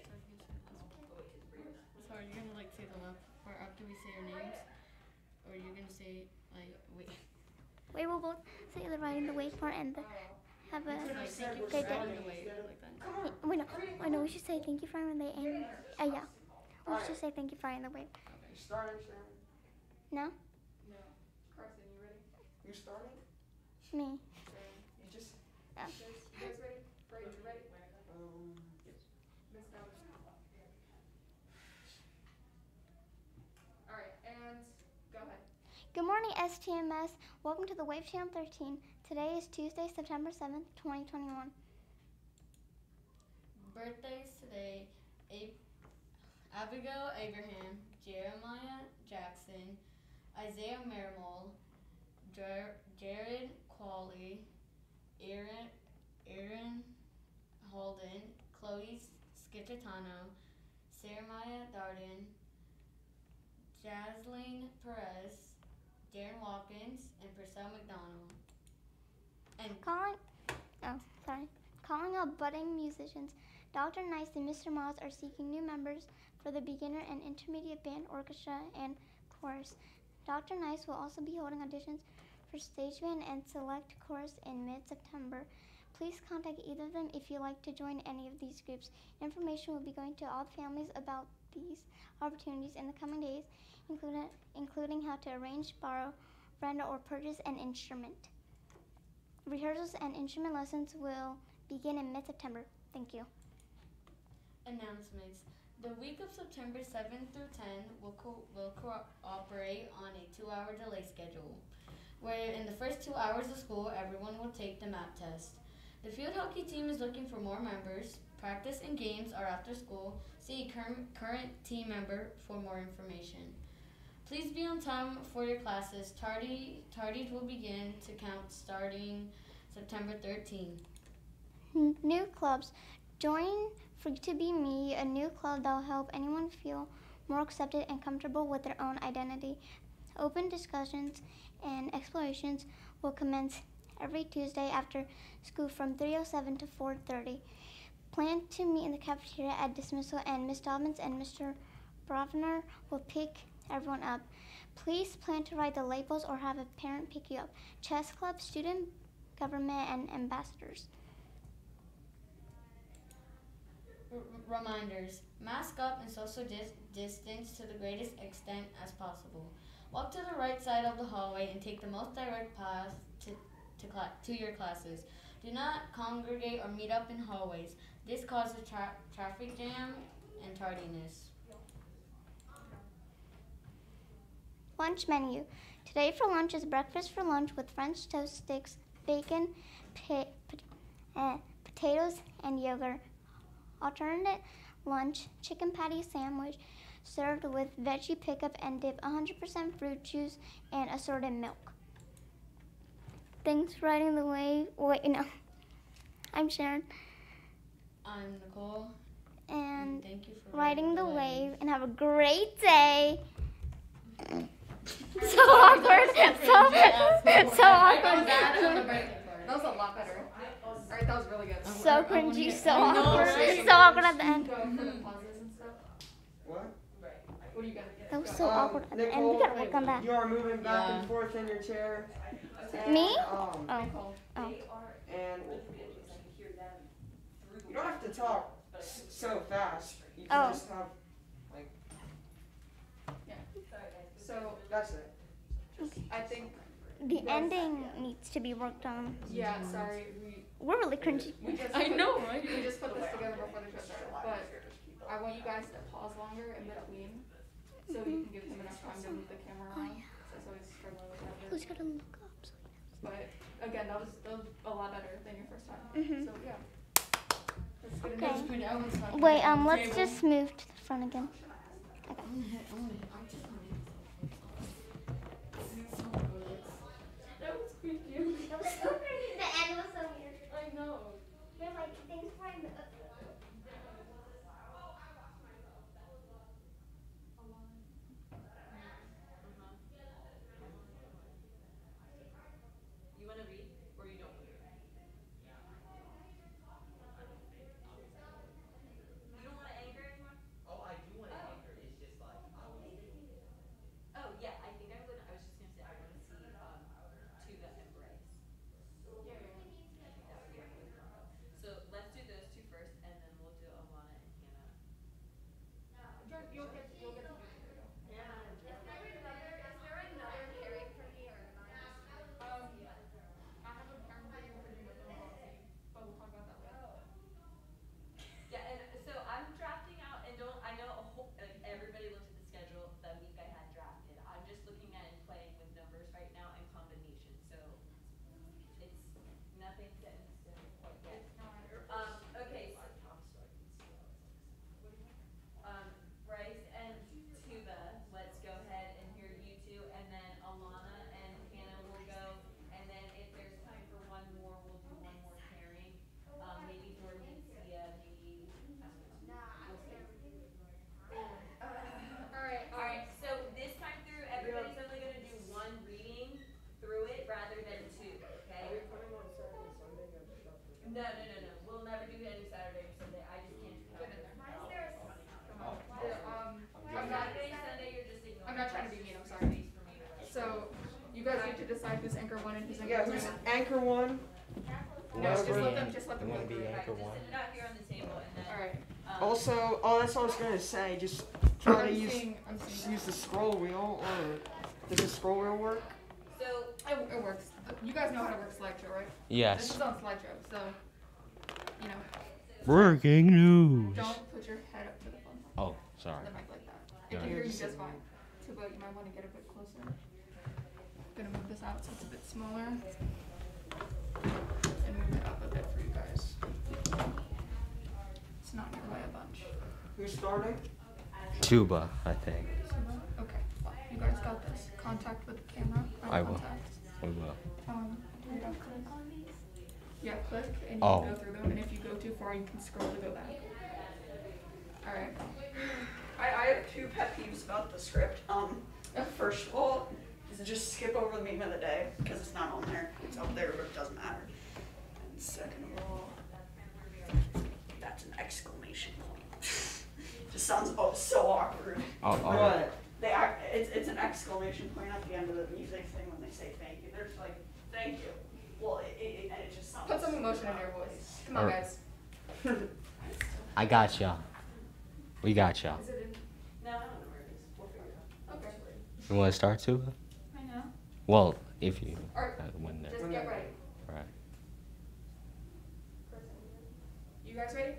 So are you gonna like say the left part after we say our names? Or are you gonna say like wait? We will both say the riding the wave part and the have a Like thank you for great day. riding the wave like that. Wait, no, wait, no. We should say thank you for riding the and uh, yeah. We should say thank you for riding the wave. You starting, Sharon? No, No. Carson, you ready? You starting? me. You just. Oh. You guys, you guys ready? Brayden, you ready? Um. Miss Dowd. Alright, and go ahead. Good morning, STMS. Welcome to the Wave Channel 13. Today is Tuesday, September 7th, 2021. Birthdays today: Ab- Abigail Abraham, Jeremiah Jackson, Isaiah Merrimal, Jar- Jared Qualley, Aaron Aaron Holden, Chloe Skititano, Jeremiah Darden, Jasleen Perez, Darren Watkins, and Purcell McDonald. And Calling, oh, sorry. Calling up budding musicians. Dr. Nice and Mr. Miles are seeking new members for the beginner and intermediate band, orchestra, and chorus. Dr. Nice will also be holding auditions for stage band and select chorus in mid-September. Please contact either of them if you'd like to join any of these groups. Information will be going to all families about these opportunities in the coming days, including, including how to arrange, borrow, rent, or purchase an instrument. Rehearsals and instrument lessons will begin in mid-September. Thank you. Announcements. The week of September 7th through 10th will, co- will cooperate on a two hour delay schedule, where in the first two hours of school, everyone will take the MAP test. The field hockey team is looking for more members. Practice and games are after school. See cur- current team member for more information. Please be on time for your classes. Tardy, tardies will begin to count starting September 13th. New clubs. Join Free to Be Me, a new club that will help anyone feel more accepted and comfortable with their own identity. Open discussions and explorations will commence every Tuesday after school from 3:07 to 4:30. Plan to meet in the cafeteria at dismissal, and Ms. Dobbins and Mr. Brovner will pick everyone up. Please plan to write the labels or have a parent pick you up. Chess club, student government, and ambassadors. R- reminders mask up and social dis- distance to the greatest extent as possible. Walk to the right side of the hallway and take the most direct path to, to, to your classes. Do not congregate or meet up in hallways. This causes tra- traffic jam and tardiness. Lunch menu. Today for lunch is breakfast for lunch with French toast sticks, bacon, pa- uh, potatoes, and yogurt. Alternate lunch, chicken patty sandwich served with veggie pickup and dip, 100% fruit juice, and assorted milk. Thanks for riding the wave. Wait, no. *laughs* I'm Sharon. I'm Nicole. And Thank you for riding the wave, and have a great day. *laughs* so awkward. So, so awkward. That was a lot better. Alright, that was really good. So cringy, so I know, awkward. right? So awkward at the end. Go for the pauses and stuff. What? What are you gonna get? That was so Um, awkward at the end. We Nicole, gotta work on that. You are moving back Yeah. and forth in your chair. Me? Um, Oh. Oh. And you don't have to talk so fast. You Oh. can just have like So that's it. I think The ending needs to be worked on. yeah, sorry, we We're really cringy. we just *laughs* I put- know, right? We just put this together before the show started, but I want you guys to pause longer in between so you can give him enough time to move the camera around. So, so he's struggling with that. Who's gonna look up? But again, that was, that was a lot better than your first time. Mhm. So yeah. Let's get Okay. into Pretty- I was talking Wait, um, let's table. just move to the front again. I *laughs* Um, also, oh, that's what I was gonna say. Just try to I'm use seeing, I'm just seeing. use the scroll wheel, or does the scroll wheel work? So, It, it works. You guys know how to work slideshow, right? Yes. This is on slideshow, so, you know, Breaking news. don't put your head up to the phone. Oh, sorry. The mic like that. It Yeah. can hear you just fine. Tuba, you might wanna get a bit closer. I'm Gonna move this out so it's a bit smaller. Who's starting? Tuba, I think. Okay, well, you guys got this. Contact with the camera. I will. contact. We will. Um, do you have click? Yeah, click and you Oh. can go through them, and if you go too far, you can scroll to go back. Alright. I, I I have two pet peeves about the script. Um, first of all, is just skip over the meme of the day because it's not on there. It's up there, but it doesn't matter. And second of all, that's an exclamation point. *laughs* just sounds oh, so awkward. Oh, oh. What? They act, it's, it's an exclamation point at the end of the music thing when they say thank you. They're just like, thank you. Well, it, it, and it just sounds. Put some emotion in your voice. Come on, Alright. guys. *laughs* I got ya. We got ya. Is it No, I don't know where it is. We'll figure it out. in? Okay. You want to start, Tuba? I know. Well, if you Alright, uh, when there. Just get ready. Right. You guys ready?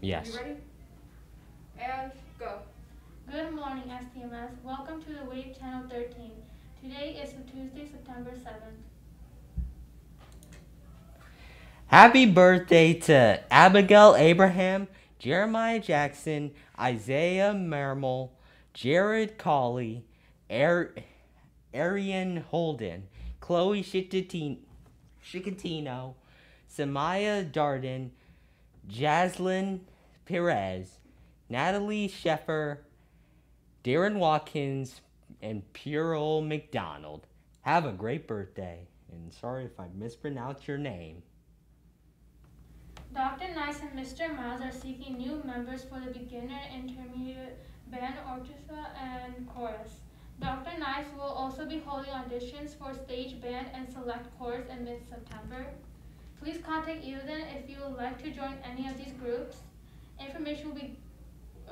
Yes. You ready? And go. Good morning, STMS. Welcome to the Wave Channel 13. Today is Tuesday, September 7th. Happy birthday to Abigail Abraham, Jeremiah Jackson, Isaiah Mermel, Jared Colley, Ar- Arian Holden, Chloe Shikatino, Shikatino, Samaya Darden, Jaslyn Perez, Natalie Sheffer, Darren Watkins, and Puro McDonald. Have a great birthday, and sorry if I mispronounced your name. Dr. Nice and Mr. Miles are seeking new members for the beginner, intermediate, band, orchestra, and chorus. Dr. Nice will also be holding auditions for stage band and select chorus in mid-September. Please contact Ethan if you would like to join any of these groups. Information will be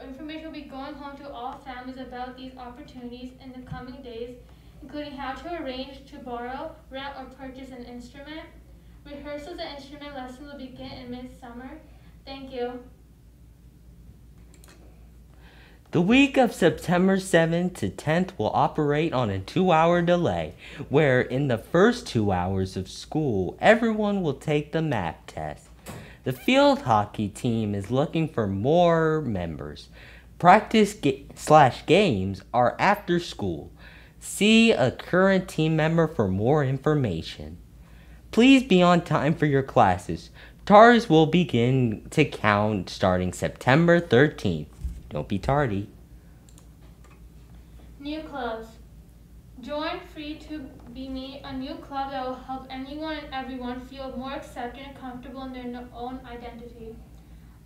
information will be going home to all families about these opportunities in the coming days, including how to arrange to borrow, rent, or purchase an instrument. Rehearsals and instrument lessons will begin in midsummer. Thank you. The week of September 7th to 10th will operate on a two hour delay, where in the first two hours of school, everyone will take the MAP test. The field hockey team is looking for more members. Practice ga- slash games are after school. See a current team member for more information. Please be on time for your classes. TARS will begin to count starting September 13th. Don't be tardy. New clubs. Join Free to Be Me, a new club that will help anyone and everyone feel more accepted and comfortable in their own identity.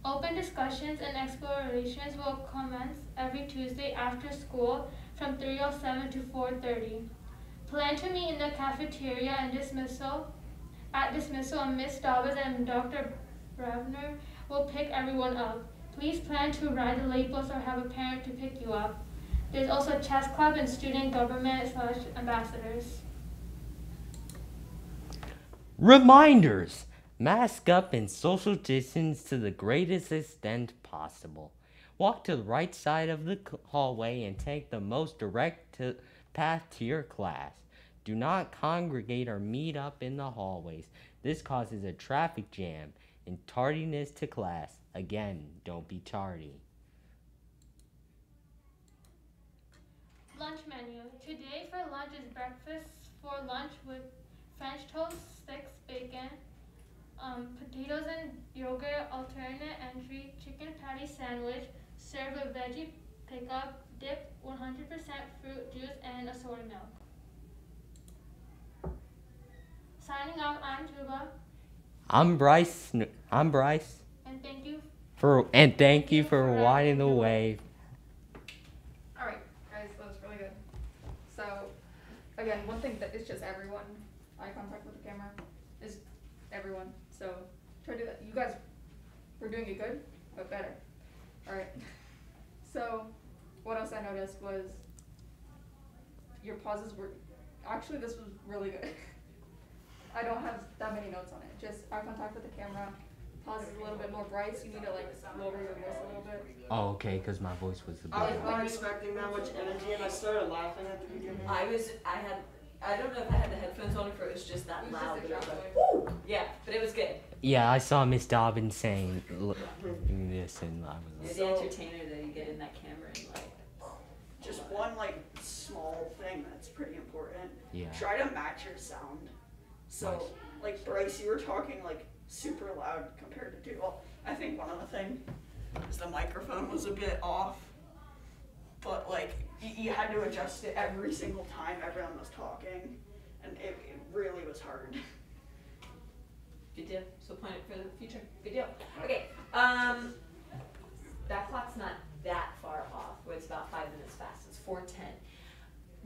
Open discussions and explorations will commence every Tuesday after school from 3:07 to 4:30. Plan to meet in the cafeteria and dismissal at dismissal Miss Dobbs and Dr. Bravner will pick everyone up. Please plan to ride the late bus or have a parent to pick you up. There's also a chess club and student government slash ambassadors. Reminders Mask up and social distance to the greatest extent possible. Walk to the right side of the hallway and take the most direct to- path to your class. Do not congregate or meet up in the hallways. This causes a traffic jam and tardiness to class. Again, don't be tardy. Lunch menu. Today for lunch is breakfast for lunch with French toast, sticks, bacon, um, potatoes and yogurt, alternate entry, chicken patty sandwich, served with veggie pickup, dip, 100% fruit juice, and assorted milk. Signing off, I'm Tuba, I'm Bryce. I'm Bryce. and thank you For and thank you for riding the wave. All right, guys, that was really good. So, again, one thing that it's just everyone eye contact with the camera is everyone. So try to do that. You guys were doing it good, but better. All right. *laughs* So, what else I noticed was your pauses were actually this was really good. *laughs* I don't have that many notes on it. Just eye contact with the camera. Pauses a little bit more bright. So you need to like lower your voice a little bit. Oh, okay, because my voice was the I big was not expecting that much energy, and I started laughing at the beginning. I was, I had, I don't know if I had the headphones on or if it was just that was loud, just but a it was like, woo! Yeah, but it was good. Yeah, I saw Miss Dobbins saying l- this, and I You're was the oh. entertainer that you get in that camera and like, Just one like small thing that's pretty important. Yeah. Try to match your sound. So, like Bryce, you were talking like super loud compared to Duval. I think one of the thing is the microphone was a bit off. but like y- you had to adjust it every single time everyone was talking, and it, it really was hard. Good deal. So plan it for the future. Good deal. Okay. Um, that clock's not that far off. Well, It's about five minutes fast. It's four ten.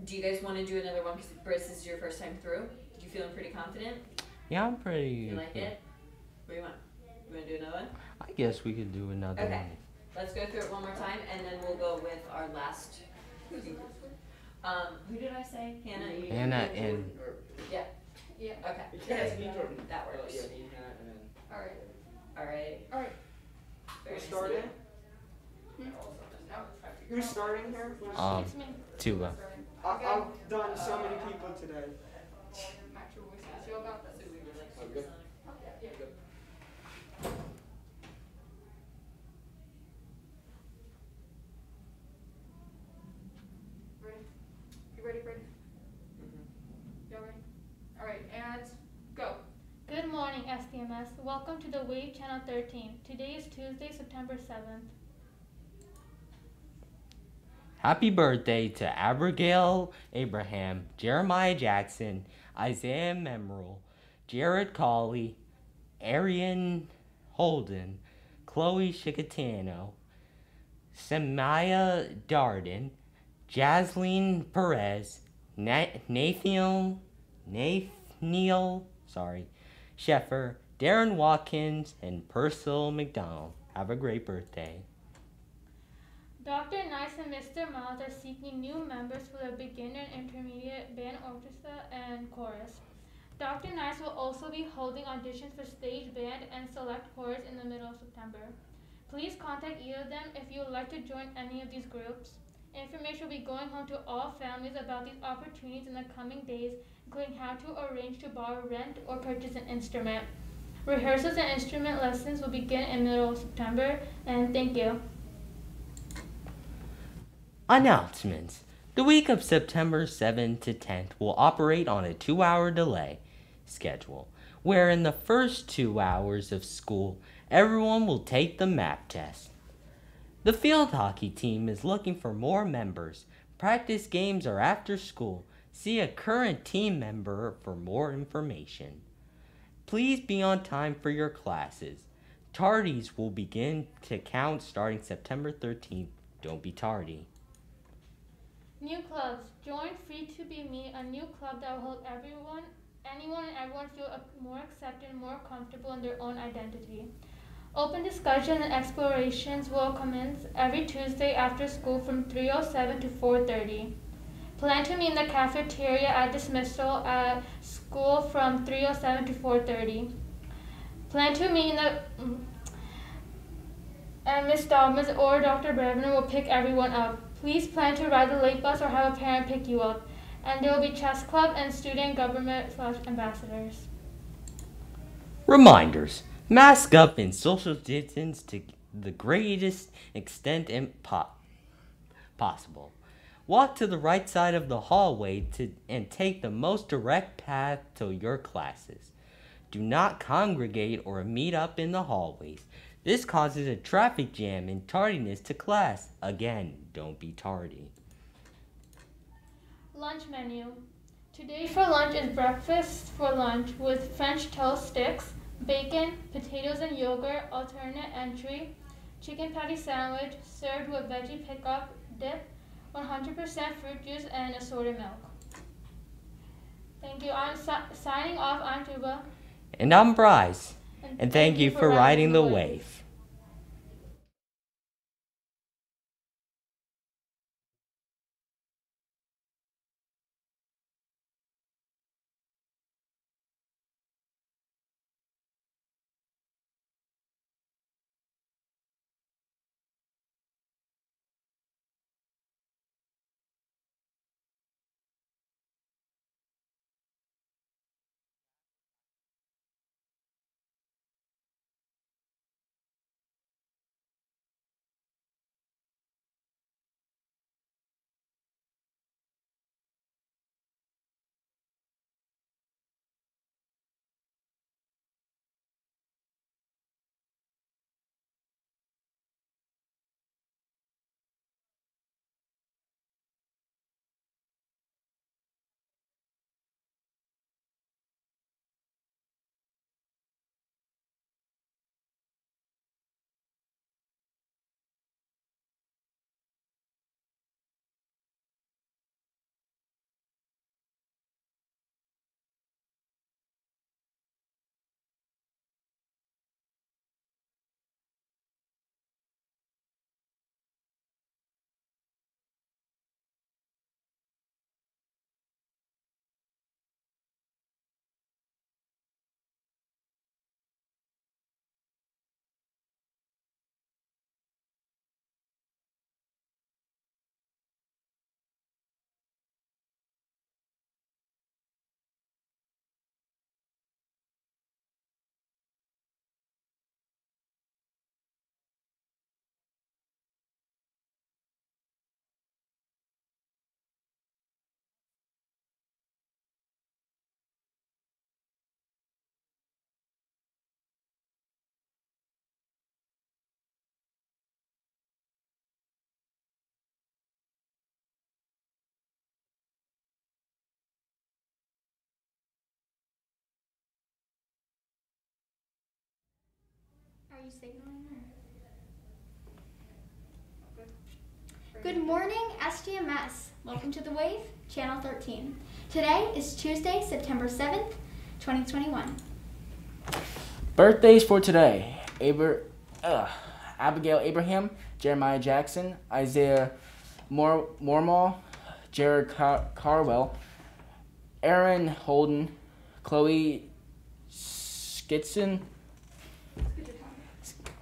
Do you guys want to do another one? Because Bryce, this is your first time through. You feeling pretty confident? Yeah, I'm pretty. You like it? What do you want? You want to do another one? I guess we could do another Okay. one. Let's go through it one more time, and then we'll go with our last. Who's in groups with? Um, who did I say? Hannah. you- Hannah and Yeah. Yeah. Okay. That works. All right. All right. All right. Very Who's nice. starting? Who's starting here? um Tuba. I, I've done so many people today. Match your voices. You about that? Yeah. Ready? You ready, Brady? Y'all ready? All right, and go. Good morning, STMS. Welcome the Wave Channel 13. Today is Tuesday, September 7th. Happy birthday to Abigail Abraham, Jeremiah Jackson, Isaiah Memorial, Jared Colley, Arian Holden, Chloe Chicatano, Samaya Darden, Jasleen Perez, Na- Nathan, Nathaniel, sorry, Sheffer, Darren Watkins, and Purcell McDonald. Have a great birthday. Dr. Nice and Mr. Miles are seeking new members for the beginner and intermediate band orchestra and chorus. Dr. Nice will also be holding auditions for stage band and select chorus in the middle of September. Please contact either of them if you would like to join any of these groups. Information will be going home to all families about these opportunities in the coming days, including how to arrange to borrow, rent, or purchase an instrument. Rehearsals and instrument lessons will begin in middle of September, and thank you. Announcements. The week of September 7th to 10th will operate on a two hour delay schedule, where in the first two hours of school, everyone will take the MAP test. The field hockey team is looking for more members. Practice games are after school. See a current team member for more information. Please be on time for your classes. Tardies will begin to count starting September 13th. Don't be tardy. New clubs. Join Free to Be Me, a new club that will help everyone, anyone and everyone feel more accepted more comfortable in their own identity. Open discussion and explorations will commence every Tuesday after school from 3.07 to 4.30. Plan to meet in the cafeteria at dismissal at school from 3.07 to 4.30. Plan to meet in the... mm, and Miss Dogmas or Dr. Brevner will pick everyone up. Please plan to ride the late bus or have a parent pick you up. And there will be chess club and student government slash ambassadors. Reminders Mask up and social distance to the greatest extent im- po- possible. Walk to the right side of the hallway to, and take the most direct path to your classes. Do not congregate or meet up in the hallways. This causes a traffic jam and tardiness to class. Again, don't be tardy. Lunch menu. Today for lunch is breakfast for lunch with French toast sticks, bacon, potatoes and yogurt, alternate entry, chicken patty sandwich served with veggie pickup, dip, 100% fruit juice, and assorted milk. Thank you. I'm si- signing off. I'm Tuba. And I'm Bryce. And thank you for riding the wave. Are you signaling her? Good morning, STMS. Welcome to The Wave, Channel 13. Today is Tuesday, September 7th, 2021. Birthdays for today. Aber, uh, Abigail Abraham, Jeremiah Jackson, Isaiah Mor- Mormal, Jared Car- Carwell, Aaron Holden, Chloe Skitson,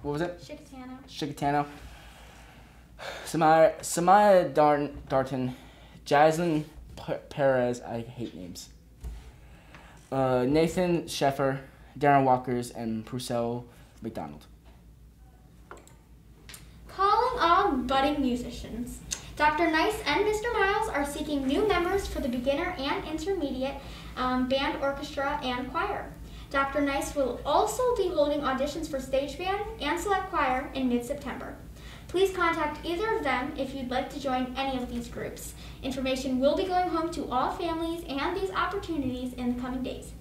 what was it? Chicatano. Chicatano. Samaya, Samaya Darn, Darton, Jaslyn P- Perez, I hate names. Uh, Nathan Sheffer, Darren Walkers, and Purcell McDonald. Calling all budding musicians. Dr. Nice and Mr. Miles are seeking new members for the beginner and intermediate um, band, orchestra, and choir. Dr. Nice will also be holding auditions for stage band and select choir in mid-September. Please contact either of them if you'd like to join any of these groups. Information will be going home to all families and these opportunities in the coming days,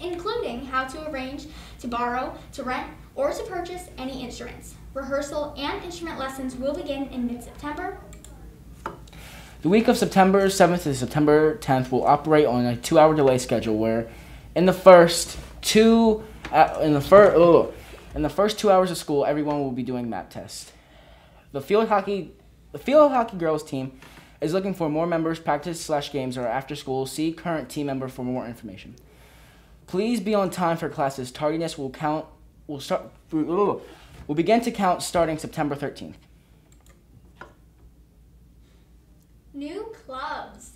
including how to arrange to borrow, to rent, or to purchase any instruments. Rehearsal and instrument lessons will begin in mid-September. The week of September 7th to September 10th will operate on a two-hour delay schedule where in the first two uh, in the first oh, in the first 2 hours of school everyone will be doing MAP tests. The field hockey the field hockey girls team is looking for more members, practice slash games, or after school. See current team member for more information. Please be on time for classes. Tardiness will count. Will start. Will begin to count starting September 13th. New clubs.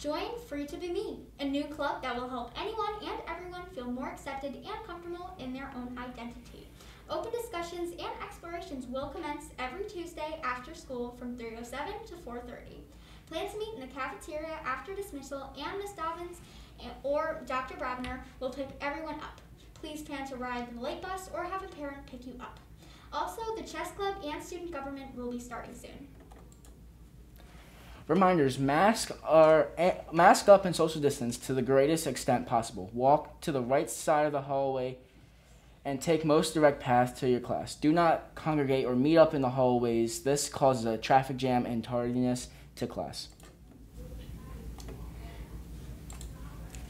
Join Free to Be Me, a new club that will help anyone and everyone feel more accepted and comfortable in their own identity. Open discussions and explorations will commence every Tuesday after school from 3.07 to 4.30. Plan to meet in the cafeteria after dismissal and Ms. Dobbins or Dr. Brabner will pick everyone up. Please plan to ride the late bus or have a parent pick you up. Also, the chess club and student government will be starting soon. Reminders: mask are eh, mask up and social distance to the greatest extent possible. Walk to the right side of the hallway and take most direct path to your class. Do not congregate or meet up in the hallways. This causes a traffic jam and tardiness to class.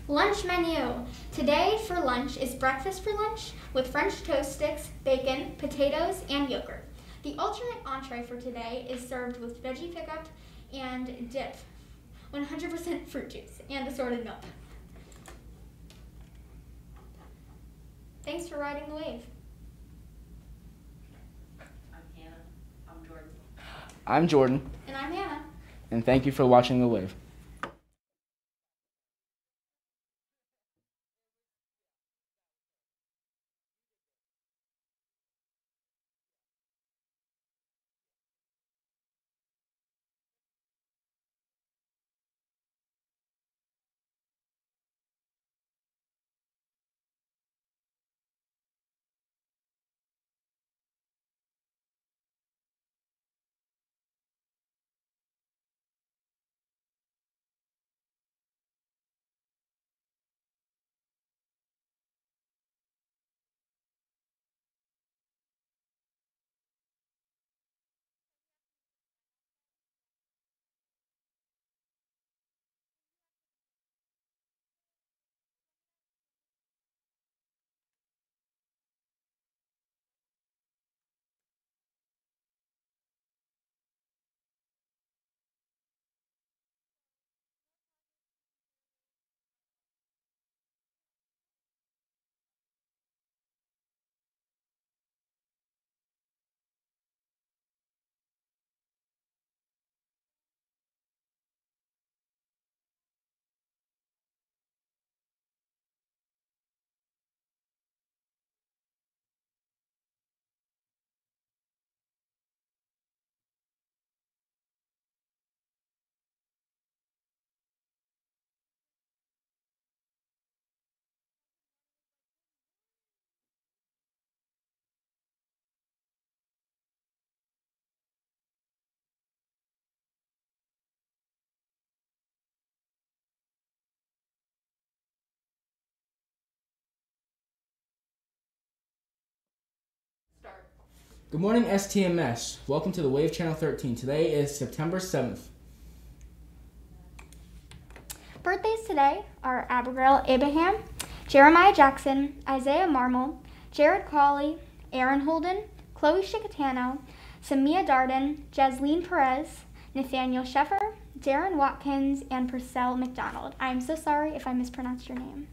Lunch menu. Today for lunch is breakfast for lunch with French toast sticks, bacon, potatoes, and yogurt. The alternate entree for today is served with veggie pickup and dip, 100% fruit juice, and assorted milk. Thanks for riding the wave. I'm Hannah. I'm Jordan. I'm Jordan, And I'm Hannah. and thank you for watching the wave. Good morning, STMS. Welcome to the Wave Channel 13. Today is September 7th. Birthdays today are Abigail Abraham, Jeremiah Jackson, Isaiah Marmol, Jared Cawley, Aaron Holden, Chloe Chicatano, Samia Darden, Jasleen Perez, Nathaniel Sheffer, Darren Watkins, and Purcell McDonald. I am so sorry if I mispronounced your name.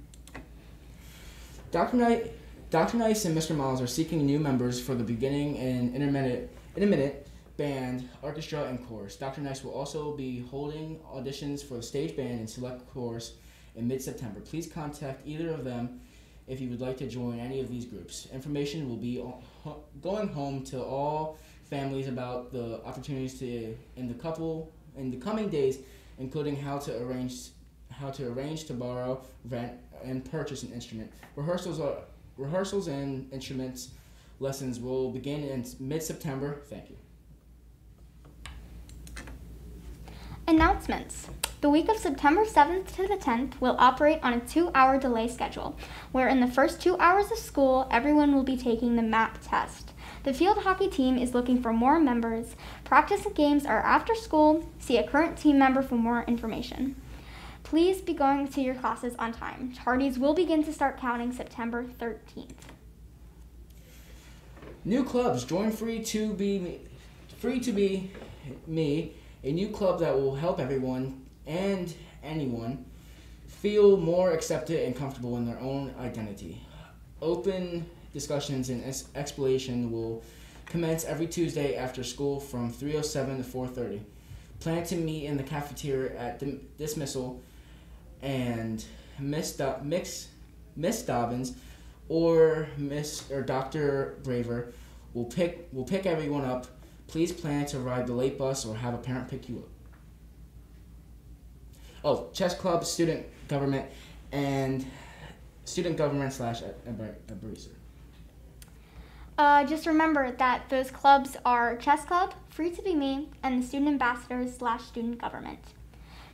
Dr. Knight, Dr. Nice and Mr. Miles are seeking new members for the beginning and intermittent, intermittent band, orchestra, and chorus. Dr. Nice will also be holding auditions for the stage band and select chorus in mid-September. Please contact either of them if you would like to join any of these groups. Information will be going home to all families about the opportunities to in the couple in the coming days, including how to arrange how to arrange to borrow, rent, and purchase an instrument. Rehearsals are rehearsals and instruments lessons will begin in mid-September. Thank you. Announcements. The week of September 7th to the 10th will operate on a two hour delay schedule, where in the first two hours of school, everyone will be taking the MAP test. The field hockey team is looking for more members. Practice and games are after school. See a current team member for more information. Please be going to your classes on time. Tardies will begin to start counting September 13th. New clubs join free to be me, free to be me, a new club that will help everyone and anyone feel more accepted and comfortable in their own identity. Open discussions and exploration will commence every Tuesday after school from 3:07 to 4:30. Plan to meet in the cafeteria at dismissal and Miss Do- Mix, Miss Dobbins or Miss or Dr. Braver will pick will pick everyone up. Please plan to ride the late bus or have a parent pick you up. Oh, chess club, student government, and student government slash abraser. Uh, just remember that those clubs are Chess Club, Free to Be Me, and the Student Ambassadors slash Student Government.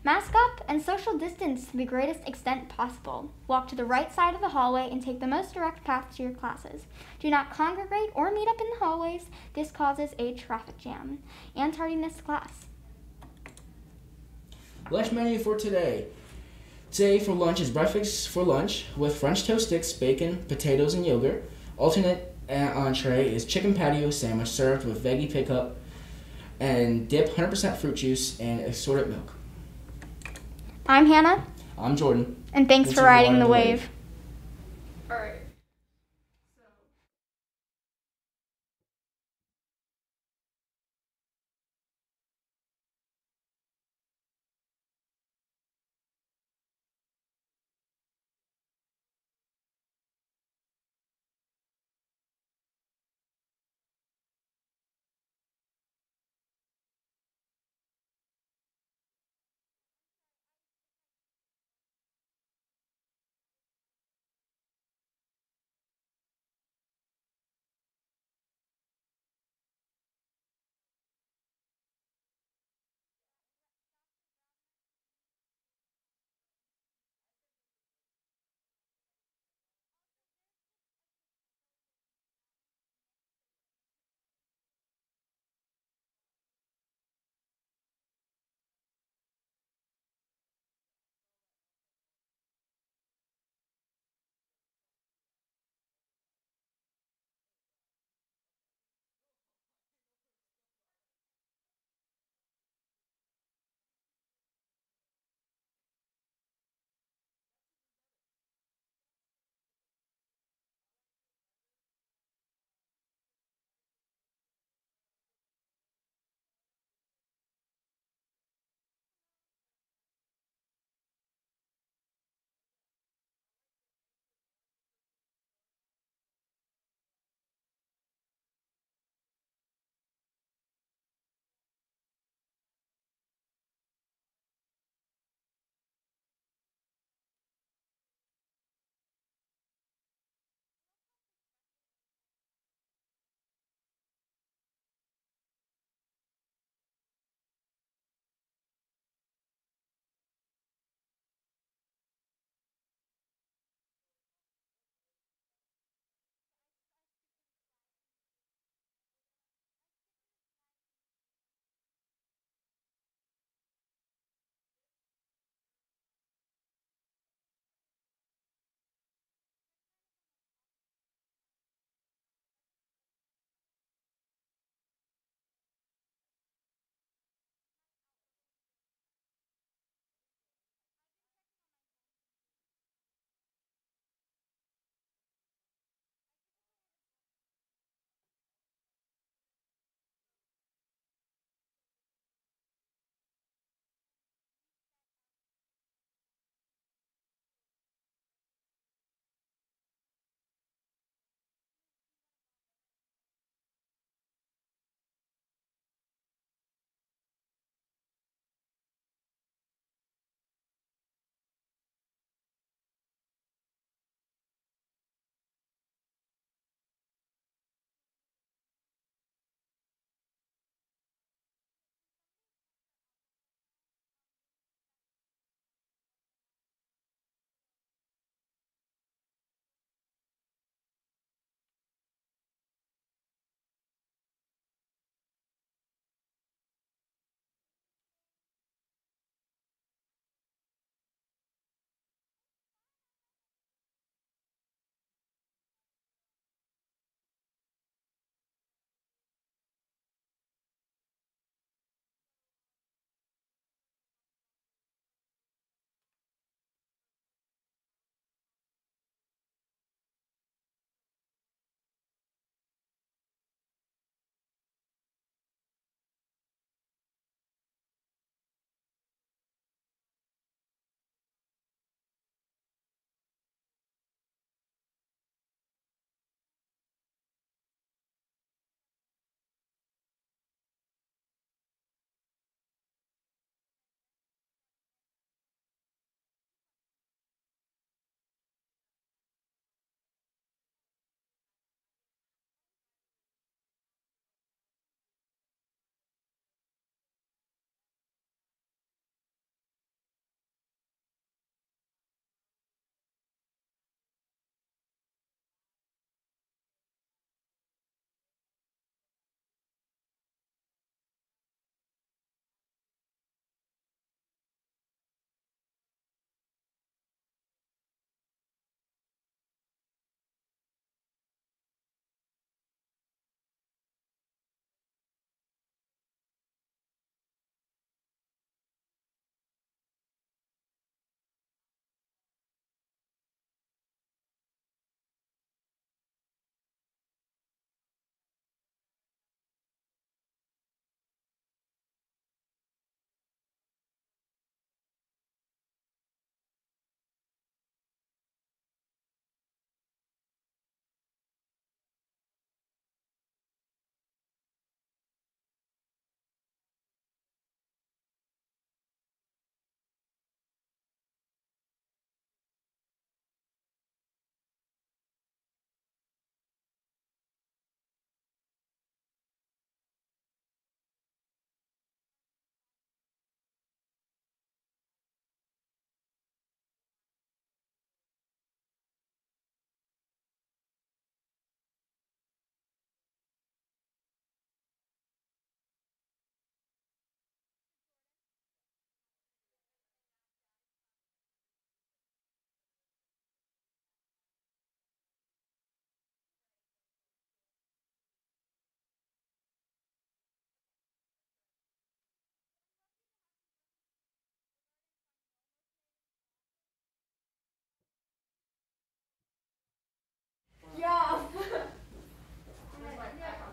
Mask up and social distance to the greatest extent possible. Walk to the right side of the hallway and take the most direct path to your classes. Do not congregate or meet up in the hallways. This causes a traffic jam and tardiness class. Lunch menu for today. Today for lunch is breakfast for lunch with French toast sticks, bacon, potatoes, and yogurt. Alternate uh, entree is chicken patio sandwich served with veggie pickup and dip 100% fruit juice and assorted milk. I'm Hannah. I'm Jordan. And thanks, thanks for riding, riding the wave. wave. Alright.